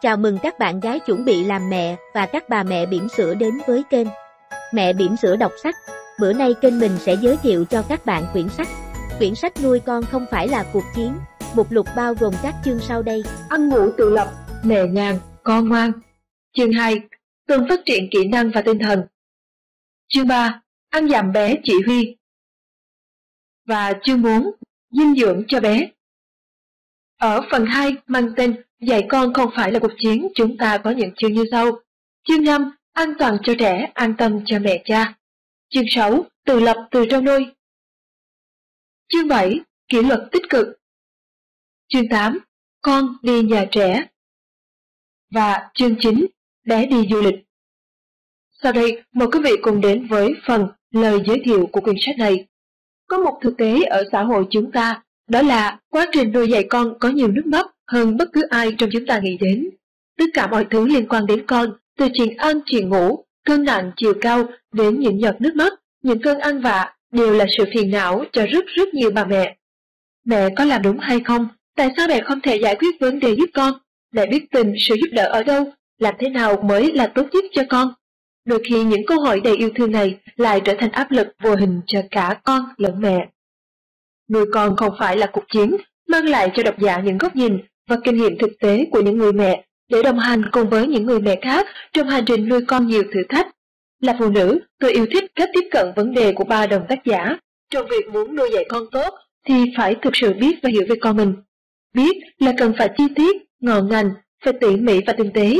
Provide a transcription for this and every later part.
Chào mừng các bạn gái chuẩn bị làm mẹ và các bà mẹ bỉm sữa đến với kênh Mẹ bỉm sữa đọc sách. Bữa nay kênh mình sẽ giới thiệu cho các bạn quyển sách. Quyển sách nuôi con không phải là cuộc chiến. Mục lục bao gồm các chương sau đây. Ăn ngủ tự lập, mẹ nhàn, con ngoan. Chương 2. Cần phát triển kỹ năng và tinh thần. Chương 3. Ăn dặm bé chỉ huy. Và chương 4. Dinh dưỡng cho bé. Ở phần 2 mang tên Dạy con không phải là cuộc chiến, chúng ta có những chương như sau. Chương 5, an toàn cho trẻ, an tâm cho mẹ cha. Chương 6, tự lập từ trong nuôi. Chương 7, kỷ luật tích cực. Chương 8, con đi nhà trẻ. Và chương 9, bé đi du lịch. Sau đây, mời quý vị cùng đến với phần lời giới thiệu của quyển sách này. Có một thực tế ở xã hội chúng ta, đó là quá trình nuôi dạy con có nhiều nước mắt hơn bất cứ ai trong chúng ta nghĩ đến. Tất cả mọi thứ liên quan đến con, từ chuyện ăn, chuyện ngủ, cơn nặng, chiều cao đến những giọt nước mắt, những cơn ăn vạ, đều là sự phiền não cho rất rất nhiều bà mẹ. Mẹ có làm đúng hay không? Tại sao mẹ không thể giải quyết vấn đề giúp con? Mẹ biết tình sự giúp đỡ ở đâu? Làm thế nào mới là tốt nhất cho con? Đôi khi những câu hỏi đầy yêu thương này lại trở thành áp lực vô hình cho cả con lẫn mẹ. Nuôi con không phải là cuộc chiến, mang lại cho độc giả những góc nhìn và kinh nghiệm thực tế của những người mẹ để đồng hành cùng với những người mẹ khác trong hành trình nuôi con nhiều thử thách. Là phụ nữ, tôi yêu thích cách tiếp cận vấn đề của ba đồng tác giả. Trong việc muốn nuôi dạy con tốt thì phải thực sự biết và hiểu về con mình. Biết là cần phải chi tiết, ngọn ngành, phải tỉ mỉ và tinh tế.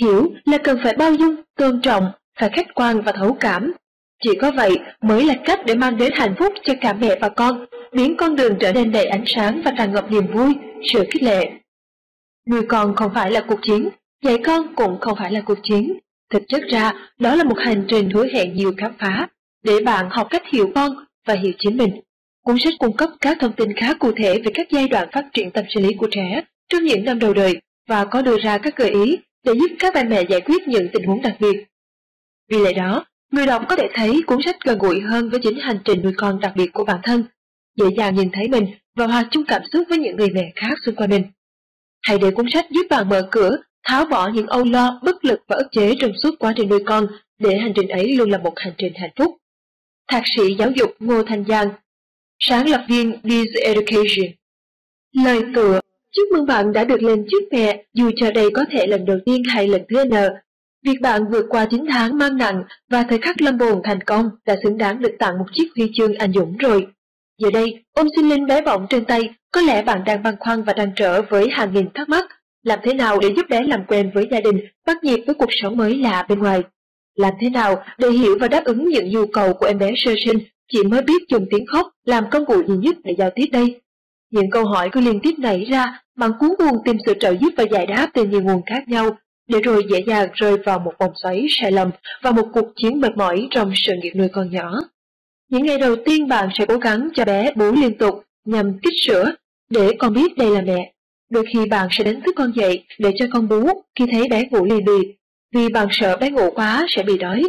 Hiểu là cần phải bao dung, tôn trọng, phải khách quan và thấu cảm. Chỉ có vậy mới là cách để mang đến hạnh phúc cho cả mẹ và con, biến con đường trở nên đầy ánh sáng và tràn ngập niềm vui, sự khích lệ. Nuôi con không phải là cuộc chiến, dạy con cũng không phải là cuộc chiến. Thực chất ra, đó là một hành trình hứa hẹn nhiều khám phá, để bạn học cách hiểu con và hiểu chính mình. Cuốn sách cung cấp các thông tin khá cụ thể về các giai đoạn phát triển tâm sinh lý của trẻ trong những năm đầu đời và có đưa ra các gợi ý để giúp các bà mẹ giải quyết những tình huống đặc biệt. Vì lẽ đó, người đọc có thể thấy cuốn sách gần gũi hơn với chính hành trình nuôi con đặc biệt của bản thân, dễ dàng nhìn thấy mình và hòa chung cảm xúc với những người mẹ khác xung quanh mình. Hãy để cuốn sách giúp bạn mở cửa, tháo bỏ những âu lo, bất lực và ức chế trong suốt quá trình nuôi con để hành trình ấy luôn là một hành trình hạnh phúc. Thạc sĩ giáo dục Ngô Thanh Giang Sáng lập viên Biz Education Lời tựa Chúc mừng bạn đã được lên chức mẹ dù cho đây có thể lần đầu tiên hay lần thứ N. Việc bạn vượt qua 9 tháng mang nặng và thời khắc lâm bồn thành công đã xứng đáng được tặng một chiếc huy chương anh dũng rồi. Giờ đây, ôm sinh linh bé bỏng trên tay, có lẽ bạn đang băn khoăn và đang trở với hàng nghìn thắc mắc. Làm thế nào để giúp bé làm quen với gia đình, bắt nhịp với cuộc sống mới lạ bên ngoài? Làm thế nào để hiểu và đáp ứng những nhu cầu của em bé sơ sinh chỉ mới biết dùng tiếng khóc làm công cụ duy nhất để giao tiếp đây? Những câu hỏi cứ liên tiếp nảy ra, bạn cuốn buồn tìm sự trợ giúp và giải đáp từ nhiều nguồn khác nhau, để rồi dễ dàng rơi vào một vòng xoáy sai lầm và một cuộc chiến mệt mỏi trong sự nghiệp nuôi con nhỏ. Những ngày đầu tiên bạn sẽ cố gắng cho bé bú liên tục nhằm kích sữa để con biết đây là mẹ. Đôi khi bạn sẽ đánh thức con dậy để cho con bú khi thấy bé ngủ lì bì, vì bạn sợ bé ngủ quá sẽ bị đói.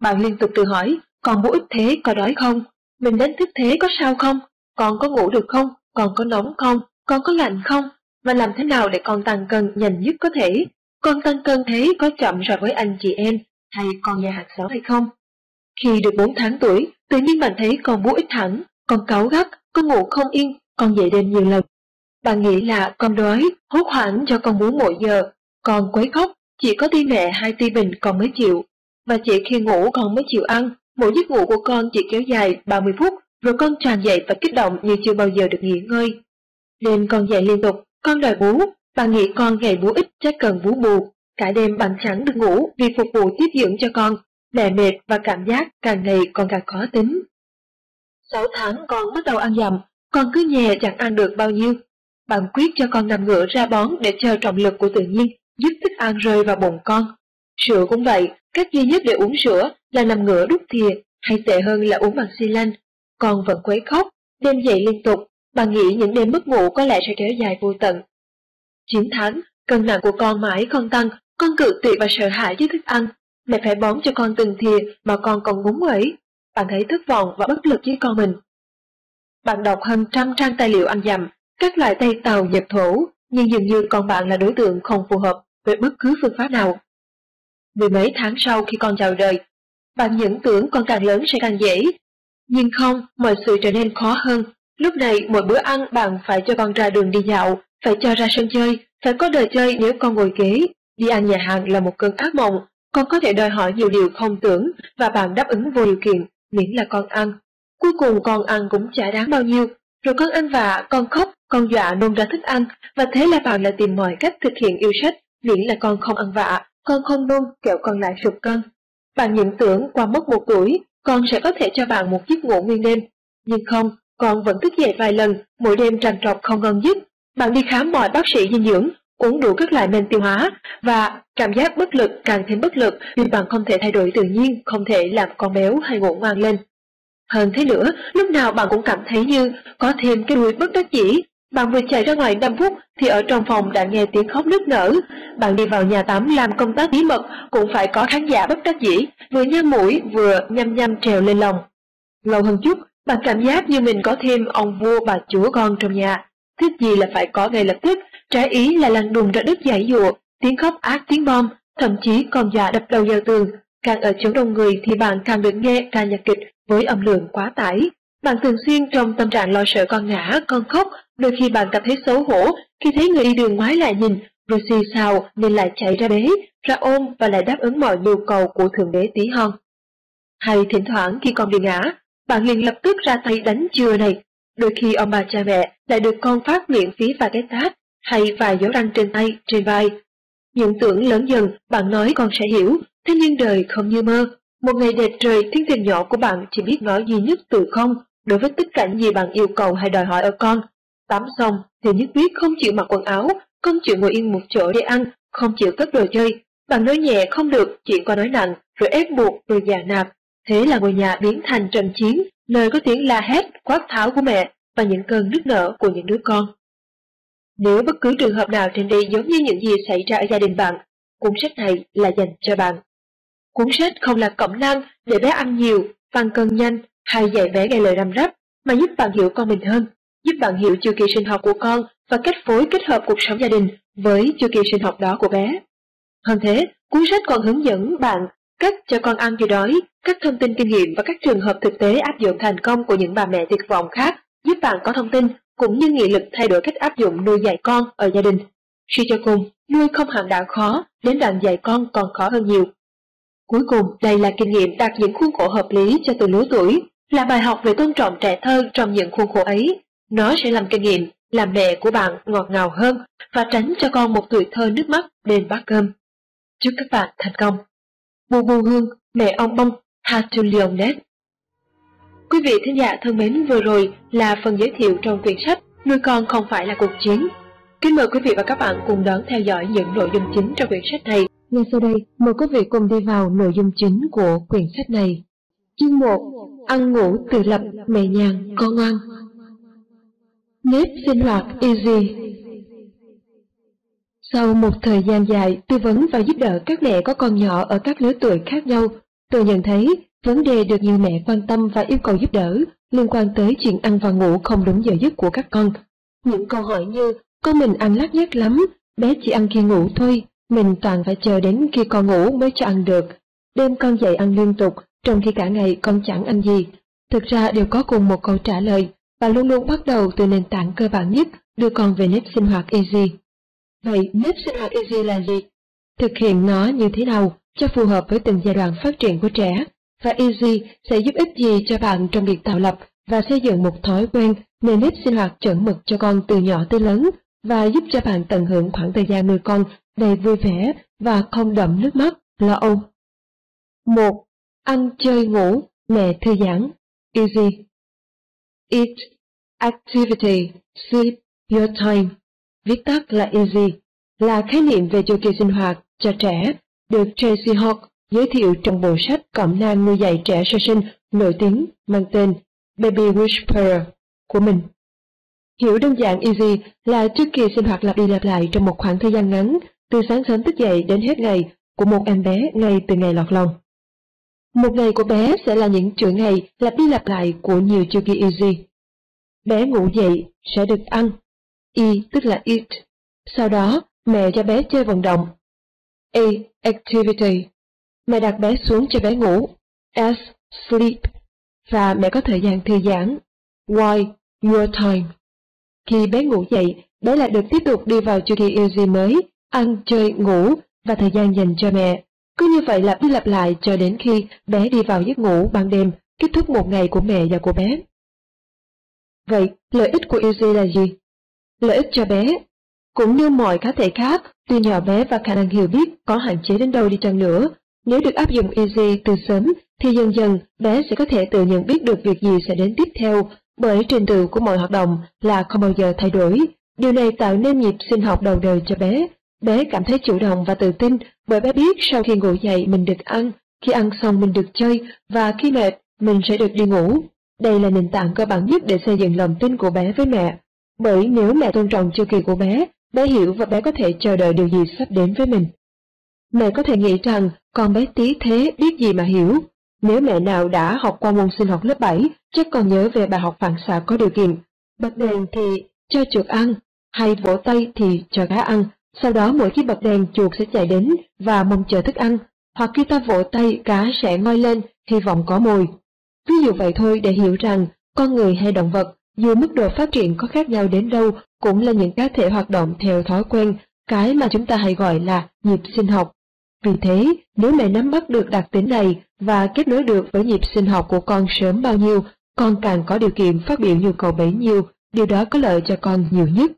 Bạn liên tục tự hỏi, con bú ít thế có đói không? Mình đánh thức thế có sao không? Con có ngủ được không? Con có nóng không? Con có lạnh không? Và làm thế nào để con tăng cân nhanh nhất có thể? Con tăng cân thế có chậm so với anh chị em hay con nhà hàng xóm hay không? Khi được 4 tháng tuổi, tự nhiên bạn thấy con bú ít thẳng con cáu gắt, con ngủ không yên, con dậy đêm nhiều lần. Bạn nghĩ là con đói, hốt hoảng cho con bú mỗi giờ, con quấy khóc, chỉ có ti mẹ hai ti bình con mới chịu. Và chỉ khi ngủ con mới chịu ăn, mỗi giấc ngủ của con chỉ kéo dài 30 phút, rồi con tràn dậy và kích động như chưa bao giờ được nghỉ ngơi. Đêm con dậy liên tục, con đòi bú, bạn nghĩ con ngày bú ít chắc cần bú bù. Cả đêm bạn chẳng được ngủ vì phục vụ tiếp dưỡng cho con, mẹ mệt và cảm giác càng ngày còn càng khó tính. Sáu tháng con bắt đầu ăn dặm, con cứ nhẹ chẳng ăn được bao nhiêu. Bạn quyết cho con nằm ngửa ra bón để chờ trọng lực của tự nhiên, giúp thức ăn rơi vào bụng con. Sữa cũng vậy, cách duy nhất để uống sữa là nằm ngửa đút thìa, hay tệ hơn là uống bằng xi lanh. Con vẫn quấy khóc, đêm dậy liên tục, bạn nghĩ những đêm mất ngủ có lẽ sẽ kéo dài vô tận. 9 tháng, cân nặng của con mãi không tăng, con cự tuyệt và sợ hãi với thức ăn, Mẹ phải bón cho con từng thìa mà con còn ngúng ấy. Bạn thấy thất vọng và bất lực với con mình. Bạn đọc hơn trăm trang tài liệu ăn dặm, các loại tay tàu nhập thổ, nhưng dường như con bạn là đối tượng không phù hợp với bất cứ phương pháp nào. Mười mấy tháng sau khi con chào đời, bạn những tưởng con càng lớn sẽ càng dễ. Nhưng không, mọi sự trở nên khó hơn. Lúc này, mỗi bữa ăn bạn phải cho con ra đường đi dạo, phải cho ra sân chơi, phải có đời chơi nếu con ngồi ghế. Đi ăn nhà hàng là một cơn ác mộng, con có thể đòi hỏi nhiều điều không tưởng và bạn đáp ứng vô điều kiện, miễn là con ăn. Cuối cùng con ăn cũng chả đáng bao nhiêu, rồi con ăn vạ, con khóc, con dọa nôn ra thức ăn, và thế là bạn lại tìm mọi cách thực hiện yêu sách, miễn là con không ăn vạ, con không nôn, kẹo con lại sụp cân. Bạn những tưởng qua mất một tuổi, con sẽ có thể cho bạn một giấc ngủ nguyên đêm. Nhưng không, con vẫn thức dậy vài lần, mỗi đêm trằn trọc không ngon giấc. Bạn đi khám mọi bác sĩ dinh dưỡng, uống đủ các loại men tiêu hóa, và cảm giác bất lực càng thêm bất lực vì bạn không thể thay đổi tự nhiên, không thể làm con béo hay ngủ ngoan lên. Hơn thế nữa, lúc nào bạn cũng cảm thấy như có thêm cái đuôi bất đắc dĩ. Bạn vừa chạy ra ngoài 5 phút thì ở trong phòng đã nghe tiếng khóc nức nở. Bạn đi vào nhà tắm làm công tác bí mật cũng phải có khán giả bất đắc dĩ, vừa nhăm mũi vừa nhăm nhăm trèo lên lòng. Lâu hơn chút, bạn cảm giác như mình có thêm ông vua bà chúa con trong nhà. Thích gì là phải có ngay lập tức, trái ý là lăn đùng ra đất giải dụa, tiếng khóc ác tiếng bom, thậm chí còn già đập đầu vào tường. Càng ở chỗ đông người thì bạn càng được nghe ca nhạc kịch với âm lượng quá tải. Bạn thường xuyên trong tâm trạng lo sợ con ngã, con khóc, đôi khi bạn cảm thấy xấu hổ khi thấy người đi đường ngoái lại nhìn, rồi xì xào nên lại chạy ra bế, ra ôm và lại đáp ứng mọi nhu cầu của thượng đế tí hon. Hay thỉnh thoảng khi con bị ngã, bạn liền lập tức ra tay đánh chừa này. Đôi khi ông bà cha mẹ lại được con phát miễn phí vài cái tát hay vài dấu răng trên tay, trên vai. Những tưởng lớn dần bạn nói con sẽ hiểu, thế nhưng đời không như mơ, một ngày đẹp trời, thiên tiền nhỏ của bạn chỉ biết nói duy nhất từ không đối với tất cả những gì bạn yêu cầu hay đòi hỏi ở con. Tắm xong thì nhất quyết không chịu mặc quần áo, không chịu ngồi yên một chỗ để ăn, không chịu cất đồ chơi. Bạn nói nhẹ không được, chỉ qua nói nặng, rồi ép buộc, rồi già nạp. Thế là ngôi nhà biến thành trận chiến, nơi có tiếng la hét, quát tháo của mẹ và những cơn nức nở của những đứa con. Nếu bất cứ trường hợp nào trên đây giống như những gì xảy ra ở gia đình bạn, cuốn sách này là dành cho bạn. Cuốn sách không là cẩm năng để bé ăn nhiều, tăng cân nhanh hay dạy bé nghe lời răm rắp, mà giúp bạn hiểu con mình hơn, giúp bạn hiểu chu kỳ sinh học của con và cách phối kết hợp cuộc sống gia đình với chu kỳ sinh học đó của bé. Hơn thế, cuốn sách còn hướng dẫn bạn cách cho con ăn khi đói, các thông tin kinh nghiệm và các trường hợp thực tế áp dụng thành công của những bà mẹ tuyệt vọng khác, giúp bạn có thông tin cũng như nghị lực thay đổi cách áp dụng nuôi dạy con ở gia đình. Suy cho cùng, nuôi không hẳn đã khó, đến đoạn dạy con còn khó hơn nhiều. Cuối cùng, đây là kinh nghiệm đặt những khuôn khổ hợp lý cho từng lứa tuổi, là bài học về tôn trọng trẻ thơ trong những khuôn khổ ấy. Nó sẽ làm kinh nghiệm, làm mẹ của bạn ngọt ngào hơn và tránh cho con một tuổi thơ nước mắt bên bát cơm. Chúc các bạn thành công. Bù bù hương, mẹ ông bông, Hatulionet. Quý vị thính giả thân mến, vừa rồi là phần giới thiệu trong quyển sách Nuôi con không phải là cuộc chiến. Kính mời quý vị và các bạn cùng đón theo dõi những nội dung chính trong quyển sách này. Ngay sau đây, mời quý vị cùng đi vào nội dung chính của quyển sách này. Chương 1. Ăn ngủ tự lập, mẹ nhàng, con ngoan. Nếp sinh hoạt easy sau một thời gian dài tư vấn và giúp đỡ các mẹ có con nhỏ ở các lứa tuổi khác nhau, tôi nhận thấy vấn đề được nhiều mẹ quan tâm và yêu cầu giúp đỡ liên quan tới chuyện ăn và ngủ không đúng giờ giấc của các con. Những câu hỏi như, con mình ăn lát nhát lắm, bé chỉ ăn khi ngủ thôi, mình toàn phải chờ đến khi con ngủ mới cho ăn được. Đêm con dậy ăn liên tục, trong khi cả ngày con chẳng ăn gì. Thực ra đều có cùng một câu trả lời, và luôn luôn bắt đầu từ nền tảng cơ bản nhất, đưa con về nếp sinh hoạt easy. Vậy nếp sinh hoạt easy là gì? Thực hiện nó như thế nào cho phù hợp với từng giai đoạn phát triển của trẻ? Và easy sẽ giúp ích gì cho bạn trong việc tạo lập và xây dựng một thói quen nền nếp sinh hoạt chuẩn mực cho con từ nhỏ tới lớn và giúp cho bạn tận hưởng khoảng thời gian nuôi con đầy vui vẻ và không đậm nước mắt, lo âu. 1. Ăn, chơi, ngủ, mẹ thư giãn, easy. Eat, activity, sleep, your time, viết tắt là easy, là khái niệm về chu kỳ sinh hoạt cho trẻ, được Tracy Hawk giới thiệu trong bộ sách Cẩm nang nuôi dạy trẻ sơ sinh nổi tiếng mang tên Baby Whisperer của mình. Hiểu đơn giản easy là chu kỳ sinh hoạt lặp đi lặp lại trong một khoảng thời gian ngắn, từ sáng sớm thức dậy đến hết ngày của một em bé ngay từ ngày lọt lòng. Một ngày của bé sẽ là những chuỗi ngày lặp đi lặp lại của nhiều chu kỳ easy. Bé ngủ dậy sẽ được ăn. E tức là eat, Sau đó, mẹ cho bé chơi vận động. A. Activity Mẹ đặt bé xuống cho bé ngủ. S. Sleep Và mẹ có thời gian thư giãn. Y. Your time Khi bé ngủ dậy, bé lại được tiếp tục đi vào chu kỳ Easy mới, ăn, chơi, ngủ và thời gian dành cho mẹ. Cứ như vậy lặp đi lặp lại cho đến khi bé đi vào giấc ngủ ban đêm, kết thúc một ngày của mẹ và của bé. Vậy, lợi ích của Easy là gì? Lợi ích cho bé cũng như mọi cá thể khác, tuy nhỏ bé và khả năng hiểu biết có hạn chế đến đâu đi chăng nữa, nếu được áp dụng EZ từ sớm thì dần dần bé sẽ có thể tự nhận biết được việc gì sẽ đến tiếp theo, bởi trình tự của mọi hoạt động là không bao giờ thay đổi. Điều này tạo nên nhịp sinh học đầu đời cho bé. Bé cảm thấy chủ động và tự tin bởi bé biết sau khi ngủ dậy mình được ăn, khi ăn xong mình được chơi và khi mệt mình sẽ được đi ngủ. Đây là nền tảng cơ bản nhất để xây dựng lòng tin của bé với mẹ. Bởi nếu mẹ tôn trọng chu kỳ của bé, bé hiểu và bé có thể chờ đợi điều gì sắp đến với mình. Mẹ có thể nghĩ rằng con bé tí thế biết gì mà hiểu. Nếu mẹ nào đã học qua môn sinh học lớp 7, chắc còn nhớ về bài học phản xạ có điều kiện. Bật đèn thì cho chuột ăn, hay vỗ tay thì cho cá ăn. Sau đó mỗi khi bật đèn chuột sẽ chạy đến và mong chờ thức ăn. Hoặc khi ta vỗ tay cá sẽ ngoi lên, hy vọng có mồi. Ví dụ vậy thôi để hiểu rằng con người hay động vật, dù mức độ phát triển có khác nhau đến đâu, cũng là những cá thể hoạt động theo thói quen, cái mà chúng ta hay gọi là nhịp sinh học. Vì thế, nếu mẹ nắm bắt được đặc tính này và kết nối được với nhịp sinh học của con sớm bao nhiêu, con càng có điều kiện phát biểu nhu cầu bấy nhiêu, điều đó có lợi cho con nhiều nhất.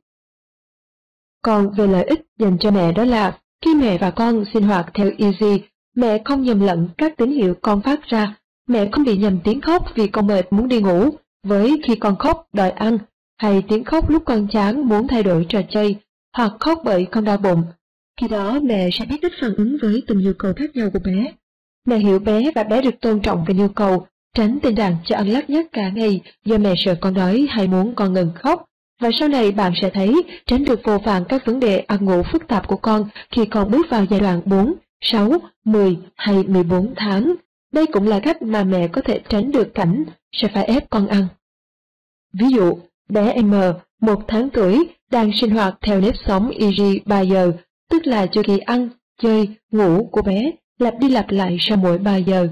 Còn về lợi ích dành cho mẹ đó là, khi mẹ và con sinh hoạt theo Easy, mẹ không nhầm lẫn các tín hiệu con phát ra, mẹ không bị nhầm tiếng khóc vì con mệt muốn đi ngủ, với khi con khóc đòi ăn, hay tiếng khóc lúc con chán muốn thay đổi trò chơi, hoặc khóc bởi con đau bụng, khi đó mẹ sẽ biết cách phản ứng với từng nhu cầu khác nhau của bé. Mẹ hiểu bé và bé được tôn trọng về nhu cầu, tránh tình trạng cho ăn lắc nhắc cả ngày do mẹ sợ con đói hay muốn con ngừng khóc. Và sau này bạn sẽ thấy tránh được vô vàn các vấn đề ăn ngủ phức tạp của con khi con bước vào giai đoạn 4, 6, 10 hay 14 tháng. Đây cũng là cách mà mẹ có thể tránh được cảnh sẽ phải ép con ăn. Ví dụ, bé M, một tháng tuổi, đang sinh hoạt theo nếp sống EG 3 giờ tức là chu kỳ ăn, chơi, ngủ của bé lặp đi lặp lại sau mỗi 3 giờ.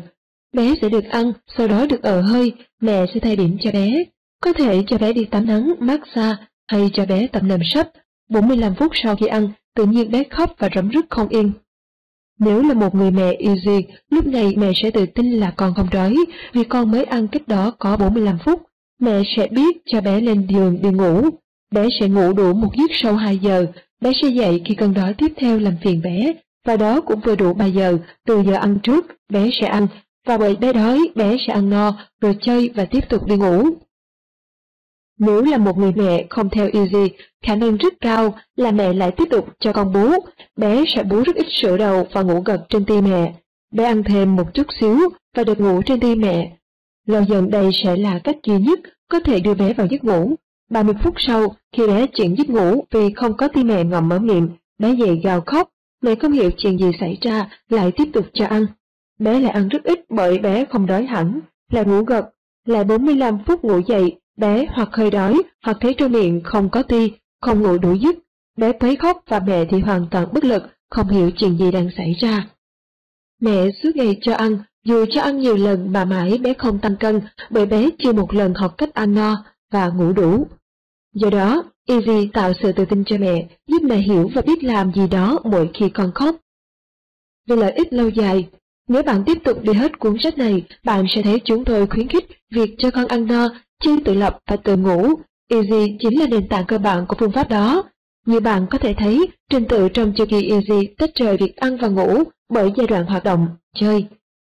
Bé sẽ được ăn, sau đó được ở hơi, mẹ sẽ thay điểm cho bé. Có thể cho bé đi tắm nắng, massage hay cho bé tập nằm sấp. 45 phút sau khi ăn, tự nhiên bé khóc và rấm rứt không yên. Nếu là một người mẹ yêu gì, lúc này mẹ sẽ tự tin là con không đói vì con mới ăn cách đó có 45 phút. Mẹ sẽ biết cho bé lên giường đi ngủ. Bé sẽ ngủ đủ một giấc sau 2 giờ Bé sẽ dậy khi cơn đói tiếp theo làm phiền bé, và đó cũng vừa đủ 3 giờ, từ giờ ăn trước, bé sẽ ăn, và bởi bé đói, bé sẽ ăn no, rồi chơi và tiếp tục đi ngủ. Nếu là một người mẹ không theo Easy, khả năng rất cao là mẹ lại tiếp tục cho con bú, bé sẽ bú rất ít sữa đầu và ngủ gật trên tim mẹ. Bé ăn thêm một chút xíu và được ngủ trên tim mẹ. Lâu dần đây sẽ là cách duy nhất có thể đưa bé vào giấc ngủ. 30 phút sau, khi bé chuyển giấc ngủ vì không có tim mẹ ngậm mở miệng, bé dậy gào khóc, mẹ không hiểu chuyện gì xảy ra, lại tiếp tục cho ăn. Bé lại ăn rất ít bởi bé không đói hẳn, lại ngủ gật, lại 45 phút ngủ dậy, bé hoặc hơi đói, hoặc thấy trong miệng không có ti, không ngủ đủ giấc. Bé quấy khóc và mẹ thì hoàn toàn bất lực, không hiểu chuyện gì đang xảy ra. Mẹ suốt ngày cho ăn, dù cho ăn nhiều lần mà mãi bé không tăng cân, bởi bé chưa một lần học cách ăn no và ngủ đủ. Do đó, Easy tạo sự tự tin cho mẹ, giúp mẹ hiểu và biết làm gì đó mỗi khi con khóc. Vì lợi ích lâu dài, nếu bạn tiếp tục đi hết cuốn sách này, bạn sẽ thấy chúng tôi khuyến khích việc cho con ăn no, chưa tự lập và tự ngủ. Easy chính là nền tảng cơ bản của phương pháp đó. Như bạn có thể thấy, trình tự trong chu kỳ Easy tách rời việc ăn và ngủ bởi giai đoạn hoạt động, chơi.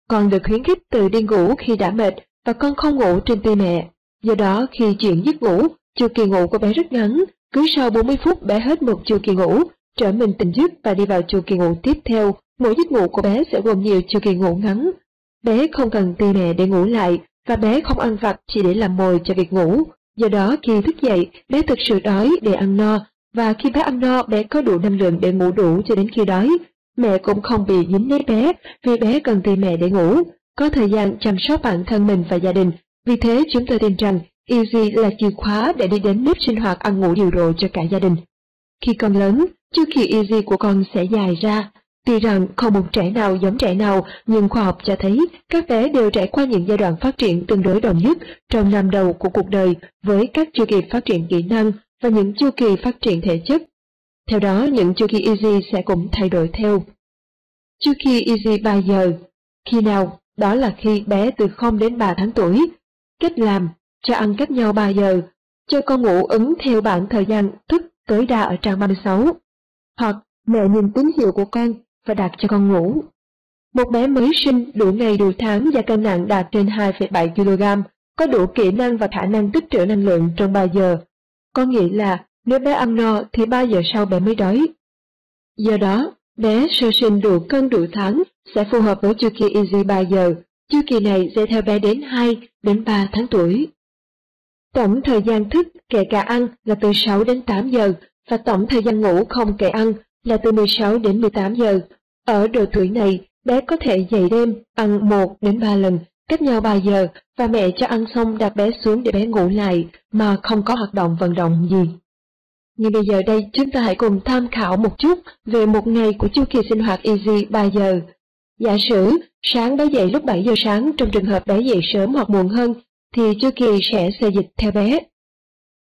Con được khuyến khích từ đi ngủ khi đã mệt và con không ngủ trên tay mẹ. Do đó khi chuyển giấc ngủ, chu kỳ ngủ của bé rất ngắn, cứ sau 40 phút bé hết một chu kỳ ngủ, trở mình tỉnh giấc và đi vào chu kỳ ngủ tiếp theo. Mỗi giấc ngủ của bé sẽ gồm nhiều chu kỳ ngủ ngắn. Bé không cần ti mẹ để ngủ lại, và bé không ăn vặt chỉ để làm mồi cho việc ngủ. Do đó khi thức dậy, bé thực sự đói để ăn no, và khi bé ăn no, bé có đủ năng lượng để ngủ đủ cho đến khi đói. Mẹ cũng không bị dính lấy bé, vì bé cần tìm mẹ để ngủ, có thời gian chăm sóc bản thân mình và gia đình vì thế chúng tôi tin rằng Easy là chìa khóa để đi đến nếp sinh hoạt ăn ngủ điều độ cho cả gia đình. Khi con lớn, chu kỳ easy của con sẽ dài ra. Tuy rằng không một trẻ nào giống trẻ nào, nhưng khoa học cho thấy các bé đều trải qua những giai đoạn phát triển tương đối đồng nhất trong năm đầu của cuộc đời với các chu kỳ phát triển kỹ năng và những chu kỳ phát triển thể chất. Theo đó, những chu kỳ easy sẽ cũng thay đổi theo. Chu kỳ easy 3 giờ. Khi nào? Đó là khi bé từ 0 đến 3 tháng tuổi. Cách làm, cho ăn cách nhau 3 giờ, cho con ngủ ứng theo bảng thời gian thức tối đa ở trang 36. Hoặc mẹ nhìn tín hiệu của con và đặt cho con ngủ. Một bé mới sinh đủ ngày đủ tháng và cân nặng đạt trên 2,7 kg, có đủ kỹ năng và khả năng tích trữ năng lượng trong 3 giờ. Có nghĩa là nếu bé ăn no thì 3 giờ sau bé mới đói. Do đó, bé sơ sinh đủ cân đủ tháng sẽ phù hợp với chu kỳ Easy 3 giờ. Chu kỳ này sẽ theo bé đến 2 đến 3 tháng tuổi. Tổng thời gian thức kể cả ăn là từ 6 đến 8 giờ và tổng thời gian ngủ không kể ăn là từ 16 đến 18 giờ. Ở độ tuổi này, bé có thể dậy đêm, ăn 1 đến 3 lần, cách nhau 3 giờ và mẹ cho ăn xong đặt bé xuống để bé ngủ lại mà không có hoạt động vận động gì. Như bây giờ đây chúng ta hãy cùng tham khảo một chút về một ngày của chu kỳ sinh hoạt Easy 3 giờ. Giả sử sáng bé dậy lúc 7 giờ sáng trong trường hợp bé dậy sớm hoặc muộn hơn thì chu kỳ sẽ xê dịch theo bé.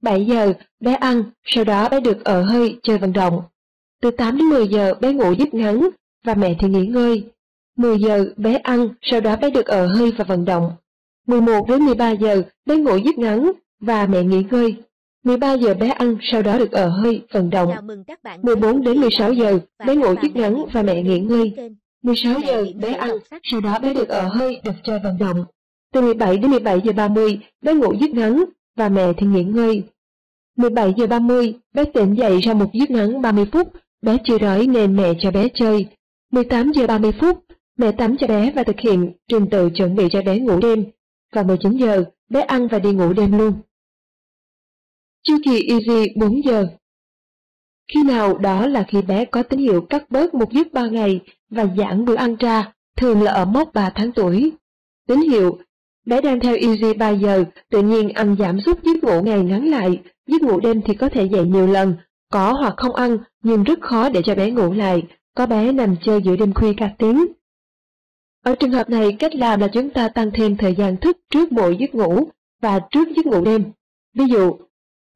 7 giờ bé ăn, sau đó bé được ở hơi chơi vận động. Từ 8 đến 10 giờ bé ngủ giấc ngắn và mẹ thì nghỉ ngơi. 10 giờ bé ăn, sau đó bé được ở hơi và vận động. 11 đến 13 giờ bé ngủ giấc ngắn và mẹ nghỉ ngơi. 13 giờ bé ăn, sau đó được ở hơi, vận động. 14 đến 16 giờ, bé ngủ giấc ngắn và mẹ nghỉ ngơi. 16 giờ bé ăn, sau đó bé được ở hơi, được chơi vận động. Từ 17 đến 17 giờ 30, bé ngủ giấc ngắn và mẹ thì nghỉ ngơi. 17 giờ 30, bé tỉnh dậy ra một giấc ngắn 30 phút, bé chưa đói nên mẹ cho bé chơi. 18 giờ 30 phút, mẹ tắm cho bé và thực hiện trình tự chuẩn bị cho bé ngủ đêm. Và 19 giờ, bé ăn và đi ngủ đêm luôn. Chu kỳ Easy 4 giờ Khi nào đó là khi bé có tín hiệu cắt bớt một giấc 3 ngày và giãn bữa ăn ra, thường là ở mốc 3 tháng tuổi. Tín hiệu, bé đang theo Easy 3 giờ, tự nhiên ăn giảm sút giấc ngủ ngày ngắn lại, giấc ngủ đêm thì có thể dậy nhiều lần, có hoặc không ăn nhưng rất khó để cho bé ngủ lại, có bé nằm chơi giữa đêm khuya cả tiếng. Ở trường hợp này, cách làm là chúng ta tăng thêm thời gian thức trước mỗi giấc ngủ và trước giấc ngủ đêm. Ví dụ,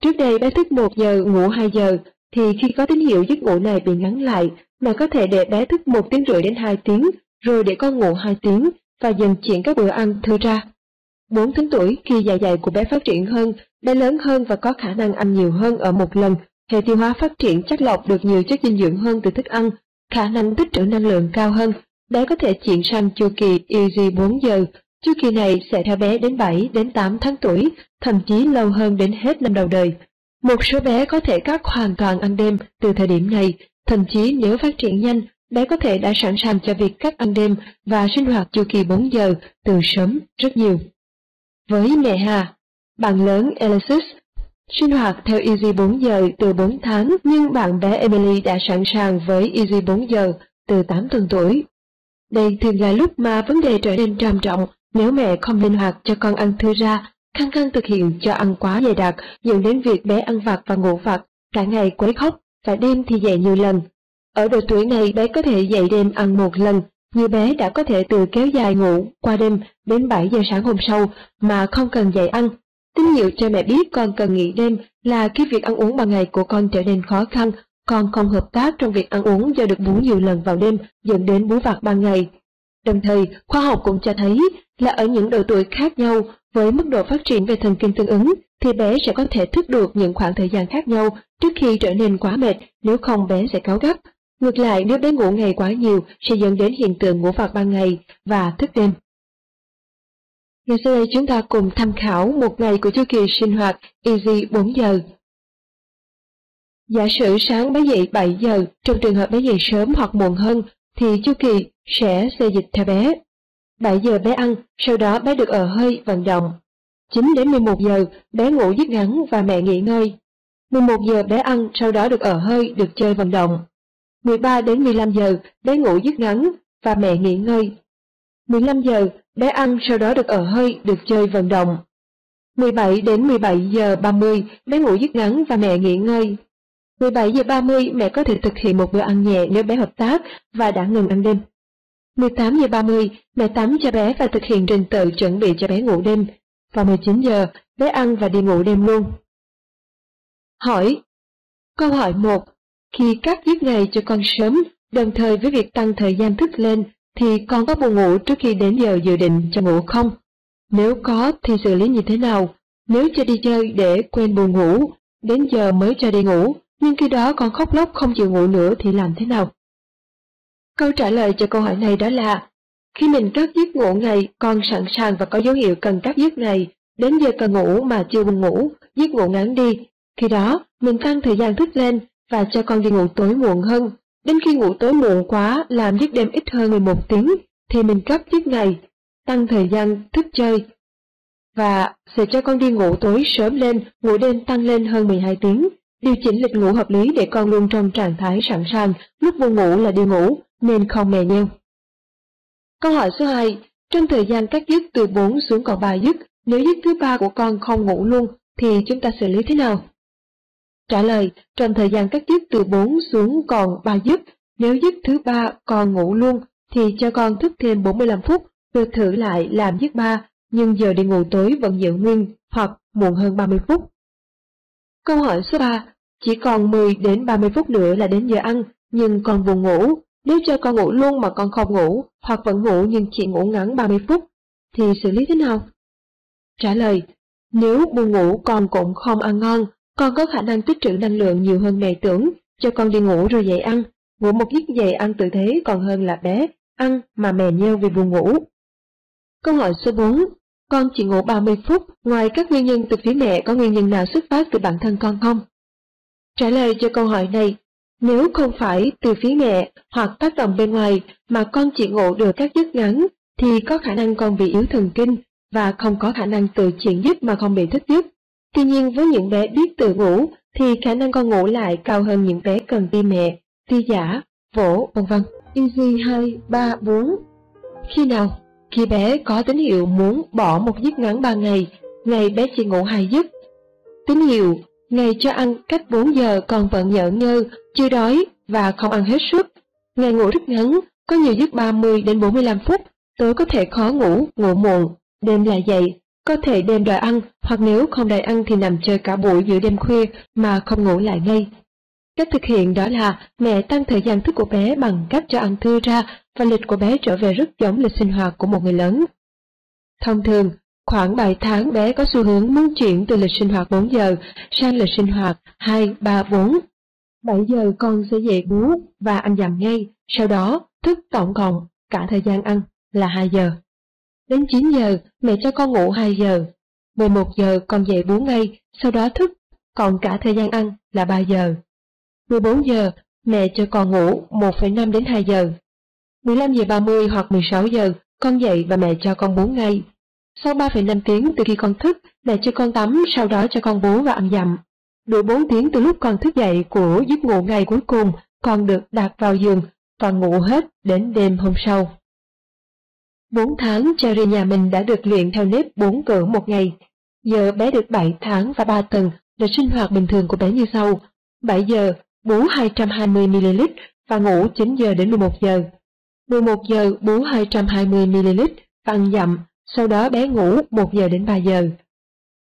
Trước đây bé thức 1 giờ ngủ 2 giờ, thì khi có tín hiệu giấc ngủ này bị ngắn lại, mà có thể để bé thức 1 tiếng rưỡi đến 2 tiếng, rồi để con ngủ 2 tiếng, và dần chuyển các bữa ăn thư ra. 4 tháng tuổi, khi dạ dày của bé phát triển hơn, bé lớn hơn và có khả năng ăn nhiều hơn ở một lần, hệ tiêu hóa phát triển chắc lọc được nhiều chất dinh dưỡng hơn từ thức ăn, khả năng tích trữ năng lượng cao hơn, bé có thể chuyển sang chu kỳ EG 4 giờ, Chu kỳ này sẽ theo bé đến 7 đến 8 tháng tuổi, thậm chí lâu hơn đến hết năm đầu đời. Một số bé có thể cắt hoàn toàn ăn đêm từ thời điểm này, thậm chí nếu phát triển nhanh, bé có thể đã sẵn sàng cho việc cắt ăn đêm và sinh hoạt chu kỳ 4 giờ từ sớm rất nhiều. Với mẹ Hà, bạn lớn Alexis sinh hoạt theo Easy 4 giờ từ 4 tháng, nhưng bạn bé Emily đã sẵn sàng với Easy 4 giờ từ 8 tuần tuổi. Đây thường là lúc mà vấn đề trở nên trầm trọng nếu mẹ không linh hoạt cho con ăn thư ra, khăng khăng thực hiện cho ăn quá dày đặc, dẫn đến việc bé ăn vặt và ngủ vặt, cả ngày quấy khóc, và đêm thì dậy nhiều lần. Ở độ tuổi này bé có thể dậy đêm ăn một lần, như bé đã có thể từ kéo dài ngủ qua đêm đến 7 giờ sáng hôm sau mà không cần dậy ăn. Tín hiệu cho mẹ biết con cần nghỉ đêm là khi việc ăn uống ban ngày của con trở nên khó khăn, con không hợp tác trong việc ăn uống do được bú nhiều lần vào đêm dẫn đến bú vặt ban ngày. Đồng thời, khoa học cũng cho thấy là ở những độ tuổi khác nhau với mức độ phát triển về thần kinh tương ứng thì bé sẽ có thể thức được những khoảng thời gian khác nhau trước khi trở nên quá mệt, nếu không bé sẽ cáu gắt. Ngược lại, nếu bé ngủ ngày quá nhiều sẽ dẫn đến hiện tượng ngủ vặt ban ngày và thức đêm ngay sau đây chúng ta cùng tham khảo một ngày của chu kỳ sinh hoạt Easy 4 giờ. Giả sử sáng bé dậy 7 giờ, trong trường hợp bé dậy sớm hoặc muộn hơn, thì chu kỳ sẽ xê dịch theo bé. 7 giờ bé ăn, sau đó bé được ở hơi, vận động. 9 đến 11 giờ, bé ngủ giấc ngắn và mẹ nghỉ ngơi. 11 giờ bé ăn, sau đó được ở hơi, được chơi vận động. 13 đến 15 giờ, bé ngủ giấc ngắn và mẹ nghỉ ngơi. 15 giờ, bé ăn, sau đó được ở hơi, được chơi vận động. 17 đến 17 giờ 30, bé ngủ giấc ngắn và mẹ nghỉ ngơi. 17 giờ 30 mẹ có thể thực hiện một bữa ăn nhẹ nếu bé hợp tác và đã ngừng ăn đêm. 18 giờ 30 mẹ tắm cho bé và thực hiện trình tự chuẩn bị cho bé ngủ đêm. Vào 19 giờ bé ăn và đi ngủ đêm luôn. Hỏi Câu hỏi 1. Khi cắt giấc ngày cho con sớm, đồng thời với việc tăng thời gian thức lên, thì con có buồn ngủ trước khi đến giờ dự định cho ngủ không? Nếu có thì xử lý như thế nào? Nếu cho đi chơi để quên buồn ngủ, đến giờ mới cho đi ngủ, nhưng khi đó con khóc lóc không chịu ngủ nữa thì làm thế nào? Câu trả lời cho câu hỏi này đó là, khi mình cắt giấc ngủ ngày, con sẵn sàng và có dấu hiệu cần cắt giấc ngày, đến giờ cần ngủ mà chưa buồn ngủ, giấc ngủ ngắn đi. Khi đó, mình tăng thời gian thức lên và cho con đi ngủ tối muộn hơn. Đến khi ngủ tối muộn quá, làm giấc đêm ít hơn 11 tiếng, thì mình cắt giấc ngày, tăng thời gian thức chơi. Và sẽ cho con đi ngủ tối sớm lên, ngủ đêm tăng lên hơn 12 tiếng. Điều chỉnh lịch ngủ hợp lý để con luôn trong trạng thái sẵn sàng, lúc buồn ngủ là đi ngủ, nên không mè nheo. Câu hỏi số 2. Trong thời gian cắt giấc từ 4 xuống còn 3 giấc, nếu giấc thứ ba của con không ngủ luôn, thì chúng ta xử lý thế nào? Trả lời, trong thời gian cắt dứt từ 4 xuống còn 3 dứt, nếu dứt thứ ba còn ngủ luôn, thì cho con thức thêm 45 phút, rồi thử lại làm dứt 3, nhưng giờ đi ngủ tối vẫn giữ nguyên, hoặc muộn hơn 30 phút. Câu hỏi số 3. Chỉ còn 10 đến 30 phút nữa là đến giờ ăn, nhưng còn buồn ngủ. Nếu cho con ngủ luôn mà con không ngủ, hoặc vẫn ngủ nhưng chỉ ngủ ngắn 30 phút, thì xử lý thế nào? Trả lời, nếu buồn ngủ con cũng không ăn ngon, con có khả năng tích trữ năng lượng nhiều hơn mẹ tưởng, cho con đi ngủ rồi dậy ăn. Ngủ một giấc dậy ăn tự thế còn hơn là bé, ăn mà mè nheo vì buồn ngủ. Câu hỏi số 4. Con chỉ ngủ 30 phút, ngoài các nguyên nhân từ phía mẹ có nguyên nhân nào xuất phát từ bản thân con không? Trả lời cho câu hỏi này, nếu không phải từ phía mẹ hoặc tác động bên ngoài mà con chỉ ngủ được các giấc ngắn, thì có khả năng con bị yếu thần kinh và không có khả năng tự chuyển giấc mà không bị thức giấc. Tuy nhiên với những bé biết tự ngủ thì khả năng con ngủ lại cao hơn những bé cần ti mẹ, ti giả, vỗ, vân vân. Easy 2, 3, 4 Khi nào? Khi bé có tín hiệu muốn bỏ một giấc ngắn 3 ngày, ngày bé chỉ ngủ 2 giấc. Tín hiệu, ngày cho ăn cách 4 giờ còn vẫn nhở nhơ, chưa đói và không ăn hết suốt. Ngày ngủ rất ngắn, có nhiều giấc 30 đến 45 phút, tối có thể khó ngủ, ngủ muộn, đêm lại dậy, có thể đêm đòi ăn, hoặc nếu không đòi ăn thì nằm chơi cả buổi giữa đêm khuya mà không ngủ lại ngay. Cách thực hiện đó là mẹ tăng thời gian thức của bé bằng cách cho ăn thưa ra và lịch của bé trở về rất giống lịch sinh hoạt của một người lớn. Thông thường, khoảng 7 tháng bé có xu hướng muốn chuyển từ lịch sinh hoạt 4 giờ sang lịch sinh hoạt 2, 3, 4. 7 giờ con sẽ dậy bú và ăn dặm ngay, sau đó thức tổng cộng cả thời gian ăn là 2 giờ. Đến 9 giờ, mẹ cho con ngủ 2 giờ. 11 giờ con dậy bú ngay, sau đó thức, còn cả thời gian ăn là 3 giờ. 14 giờ, mẹ cho con ngủ 1,5 đến 2 giờ. 15 giờ 30 hoặc 16 giờ, con dậy và mẹ cho con bú ngay. Sau 3,5 tiếng từ khi con thức, mẹ cho con tắm, sau đó cho con bú và ăn dặm. Đủ 4 tiếng từ lúc con thức dậy của giấc ngủ ngày cuối cùng, con được đặt vào giường và ngủ hết đến đêm hôm sau. 4 tháng Cherry nhà mình đã được luyện theo nếp 4 cỡ một ngày. Giờ bé được 7 tháng và 3 tuần, lịch sinh hoạt bình thường của bé như sau. 7 giờ, bú 220ml và ngủ 9 giờ đến 11 giờ. 11 giờ bú 220ml và ăn dặm, sau đó bé ngủ 1 giờ đến 3 giờ.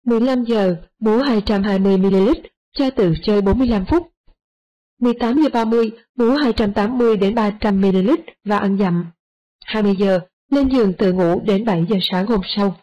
15 giờ bú 220ml cha tự chơi 45 phút. 18 giờ 30 bú 280 đến 300ml và ăn dặm. 20 giờ lên giường tự ngủ đến 7 giờ sáng hôm sau.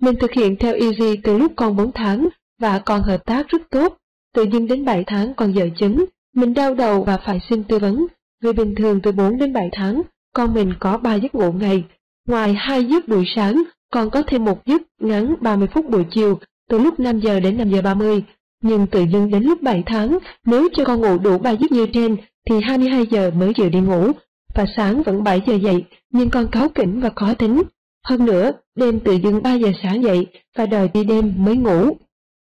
Mình thực hiện theo Easy từ lúc con 4 tháng và con hợp tác rất tốt. Tự nhiên đến 7 tháng con dở chứng, mình đau đầu và phải xin tư vấn. Vì bình thường từ 4 đến 7 tháng, con mình có 3 giấc ngủ ngày. Ngoài 2 giấc buổi sáng, còn có thêm một giấc ngắn 30 phút buổi chiều, từ lúc 5 giờ đến 5 giờ 30. Nhưng tự dưng đến lúc 7 tháng, nếu cho con ngủ đủ 3 giấc như trên, thì 22 giờ mới chịu đi ngủ, và sáng vẫn 7 giờ dậy, nhưng con cáu kỉnh và khó tính. Hơn nữa, đêm tự dưng 3 giờ sáng dậy và đòi đi đêm mới ngủ.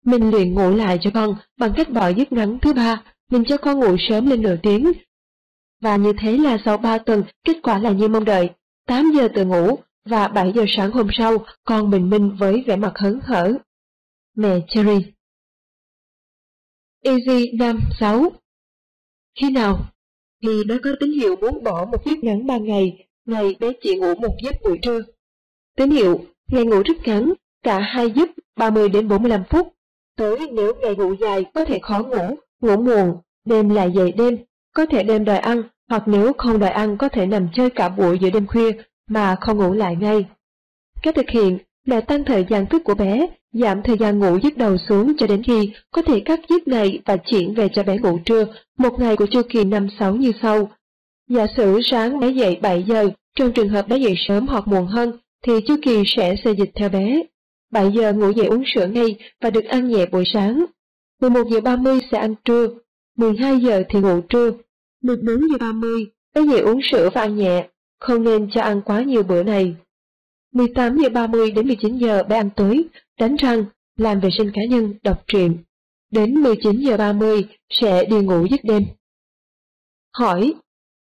Mình luyện ngủ lại cho con bằng cách bỏ giấc ngắn thứ ba, mình cho con ngủ sớm lên nửa tiếng. Và như thế là sau 3 tuần, kết quả là như mong đợi. 8 giờ tự ngủ và 7 giờ sáng hôm sau, con bình minh với vẻ mặt hớn hở. Mẹ Cherry Easy năm 6 Khi nào? Thì nó có tín hiệu muốn bỏ một giấc ngắn ba ngày, ngày bé chỉ ngủ một giấc buổi trưa. Tín hiệu, ngày ngủ rất ngắn, cả hai giấc 30 đến 45 phút. Tối nếu ngày ngủ dài có thể khó ngủ, ngủ muộn, đêm lại dậy đêm, có thể đêm đòi ăn, hoặc nếu không đòi ăn có thể nằm chơi cả buổi giữa đêm khuya mà không ngủ lại ngay. Cách thực hiện là tăng thời gian thức của bé, giảm thời gian ngủ giấc đầu xuống cho đến khi có thể cắt giấc này và chuyển về cho bé ngủ trưa, một ngày của chu kỳ năm sáu như sau. Giả sử sáng bé dậy 7 giờ, trong trường hợp bé dậy sớm hoặc muộn hơn, thì chu kỳ sẽ xê dịch theo bé. 7 giờ ngủ dậy uống sữa ngay và được ăn nhẹ buổi sáng. 11 giờ 30 sẽ ăn trưa, 12 giờ thì ngủ trưa. 14 giờ 30, bé dậy uống sữa và ăn nhẹ, không nên cho ăn quá nhiều bữa này. 18 giờ 30 đến 19 giờ bé ăn tối, đánh răng, làm vệ sinh cá nhân, đọc truyện. Đến 19 giờ 30 sẽ đi ngủ giấc đêm. Hỏi,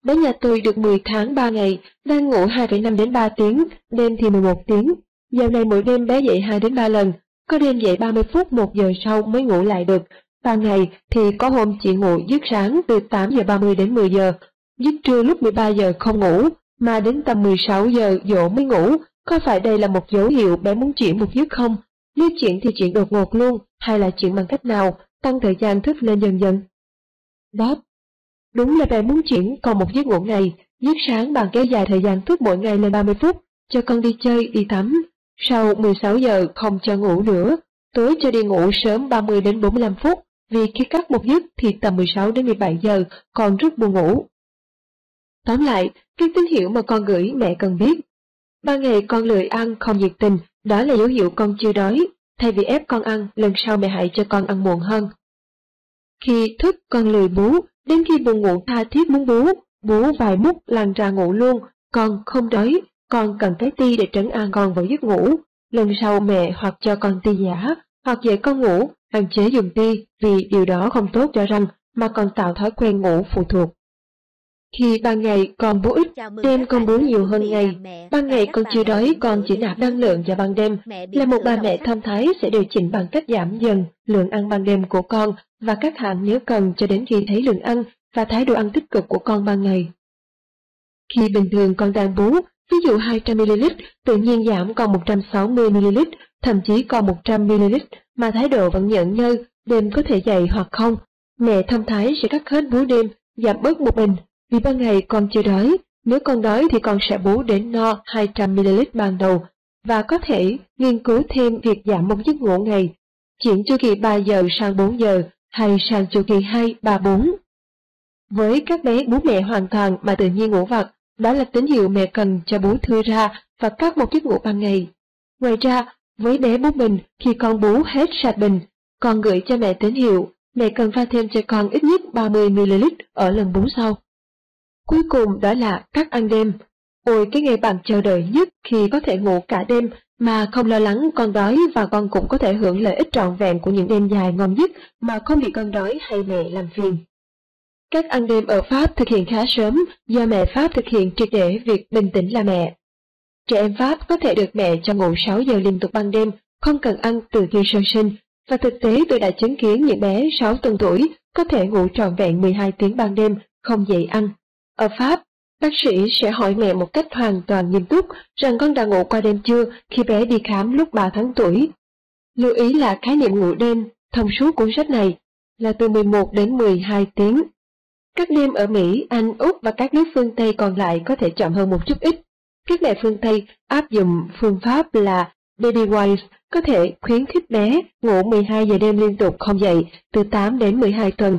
bé nhà tôi được 10 tháng 3 ngày, đang ngủ 2,5 đến 3 tiếng, đêm thì 11 tiếng. Dạo này mỗi đêm bé dậy 2 đến 3 lần, có đêm dậy 30 phút 1 giờ sau mới ngủ lại được. Ba ngày thì có hôm chị ngủ giấc sáng từ 8 giờ 30 đến 10 giờ, giấc trưa lúc 13 giờ không ngủ, mà đến tầm 16 giờ dỗ mới ngủ, có phải đây là một dấu hiệu bé muốn chuyển một giấc không? Nếu chuyển thì chuyển đột ngột luôn, hay là chuyển bằng cách nào, tăng thời gian thức lên dần dần? Đáp Đúng là bé muốn chuyển còn một giấc ngủ ngày, giấc sáng bằng kéo dài thời gian thức mỗi ngày lên 30 phút, cho con đi chơi, đi tắm. Sau 16 giờ không cho ngủ nữa, tối cho đi ngủ sớm 30 đến 45 phút, vì khi cắt một giấc thì tầm 16 đến 17 giờ còn rất buồn ngủ. Tóm lại, cái tín hiệu mà con gửi mẹ cần biết Ba ngày con lười ăn không nhiệt tình, đó là dấu hiệu con chưa đói. Thay vì ép con ăn, lần sau mẹ hãy cho con ăn muộn hơn. Khi thức con lười bú, đến khi buồn ngủ tha thiết muốn bú, bú vài mút lăn ra ngủ luôn, con không đói, con cần cái ti để trấn an con vào giấc ngủ. Lần sau mẹ hoặc cho con ti giả, hoặc dạy con ngủ, hạn chế dùng ti vì điều đó không tốt cho răng mà còn tạo thói quen ngủ phụ thuộc. Khi ban ngày con bú ít, đêm con bú nhiều hơn ngày. Ban ngày con chưa đói, con chỉ nạp năng lượng vào ban đêm. Là một bà mẹ thông thái sẽ điều chỉnh bằng cách giảm dần lượng ăn ban đêm của con và các hạn nếu cần cho đến khi thấy lượng ăn và thái độ ăn tích cực của con ban ngày. Khi bình thường con đang bú, ví dụ 200ml, tự nhiên giảm còn 160ml, thậm chí còn 100ml, mà thái độ vẫn nhận nhơ, đêm có thể dậy hoặc không. Mẹ thông thái sẽ cắt hết bú đêm, giảm bớt một bình vì ban ngày con chưa đói, nếu con đói thì con sẽ bú đến no 200ml ban đầu và có thể nghiên cứu thêm việc giảm một giấc ngủ ngày, chuyển chu kỳ 3 giờ sang 4 giờ hay sang chu kỳ 2, 3, 4. Với các bé bú mẹ hoàn toàn mà tự nhiên ngủ vặt, đó là tín hiệu mẹ cần cho bú thưa ra và cắt một giấc ngủ ban ngày. Ngoài ra, với bé bú bình, khi con bú hết sạch bình, con gửi cho mẹ tín hiệu, mẹ cần pha thêm cho con ít nhất 30ml ở lần bú sau. Cuối cùng đó là các ăn đêm. Ôi cái ngày bạn chờ đợi nhất khi có thể ngủ cả đêm mà không lo lắng con đói và con cũng có thể hưởng lợi ích trọn vẹn của những đêm dài ngon nhất mà không bị con đói hay mẹ làm phiền. Các ăn đêm ở Pháp thực hiện khá sớm do mẹ Pháp thực hiện triệt để việc bình tĩnh là mẹ. Trẻ em Pháp có thể được mẹ cho ngủ 6 giờ liên tục ban đêm, không cần ăn từ khi sơ sinh, và thực tế tôi đã chứng kiến những bé 6 tuần tuổi có thể ngủ trọn vẹn 12 tiếng ban đêm, không dậy ăn. Ở Pháp, bác sĩ sẽ hỏi mẹ một cách hoàn toàn nghiêm túc rằng con đã ngủ qua đêm chưa khi bé đi khám lúc 3 tháng tuổi. Lưu ý là khái niệm ngủ đêm, thông suốt cuốn sách này, là từ 11 đến 12 tiếng. Các đêm ở Mỹ, Anh, Úc và các nước phương Tây còn lại có thể chậm hơn một chút ít. Các mẹ phương Tây áp dụng phương pháp là Baby Wise có thể khuyến khích bé ngủ 12 giờ đêm liên tục không dậy từ 8 đến 12 tuần,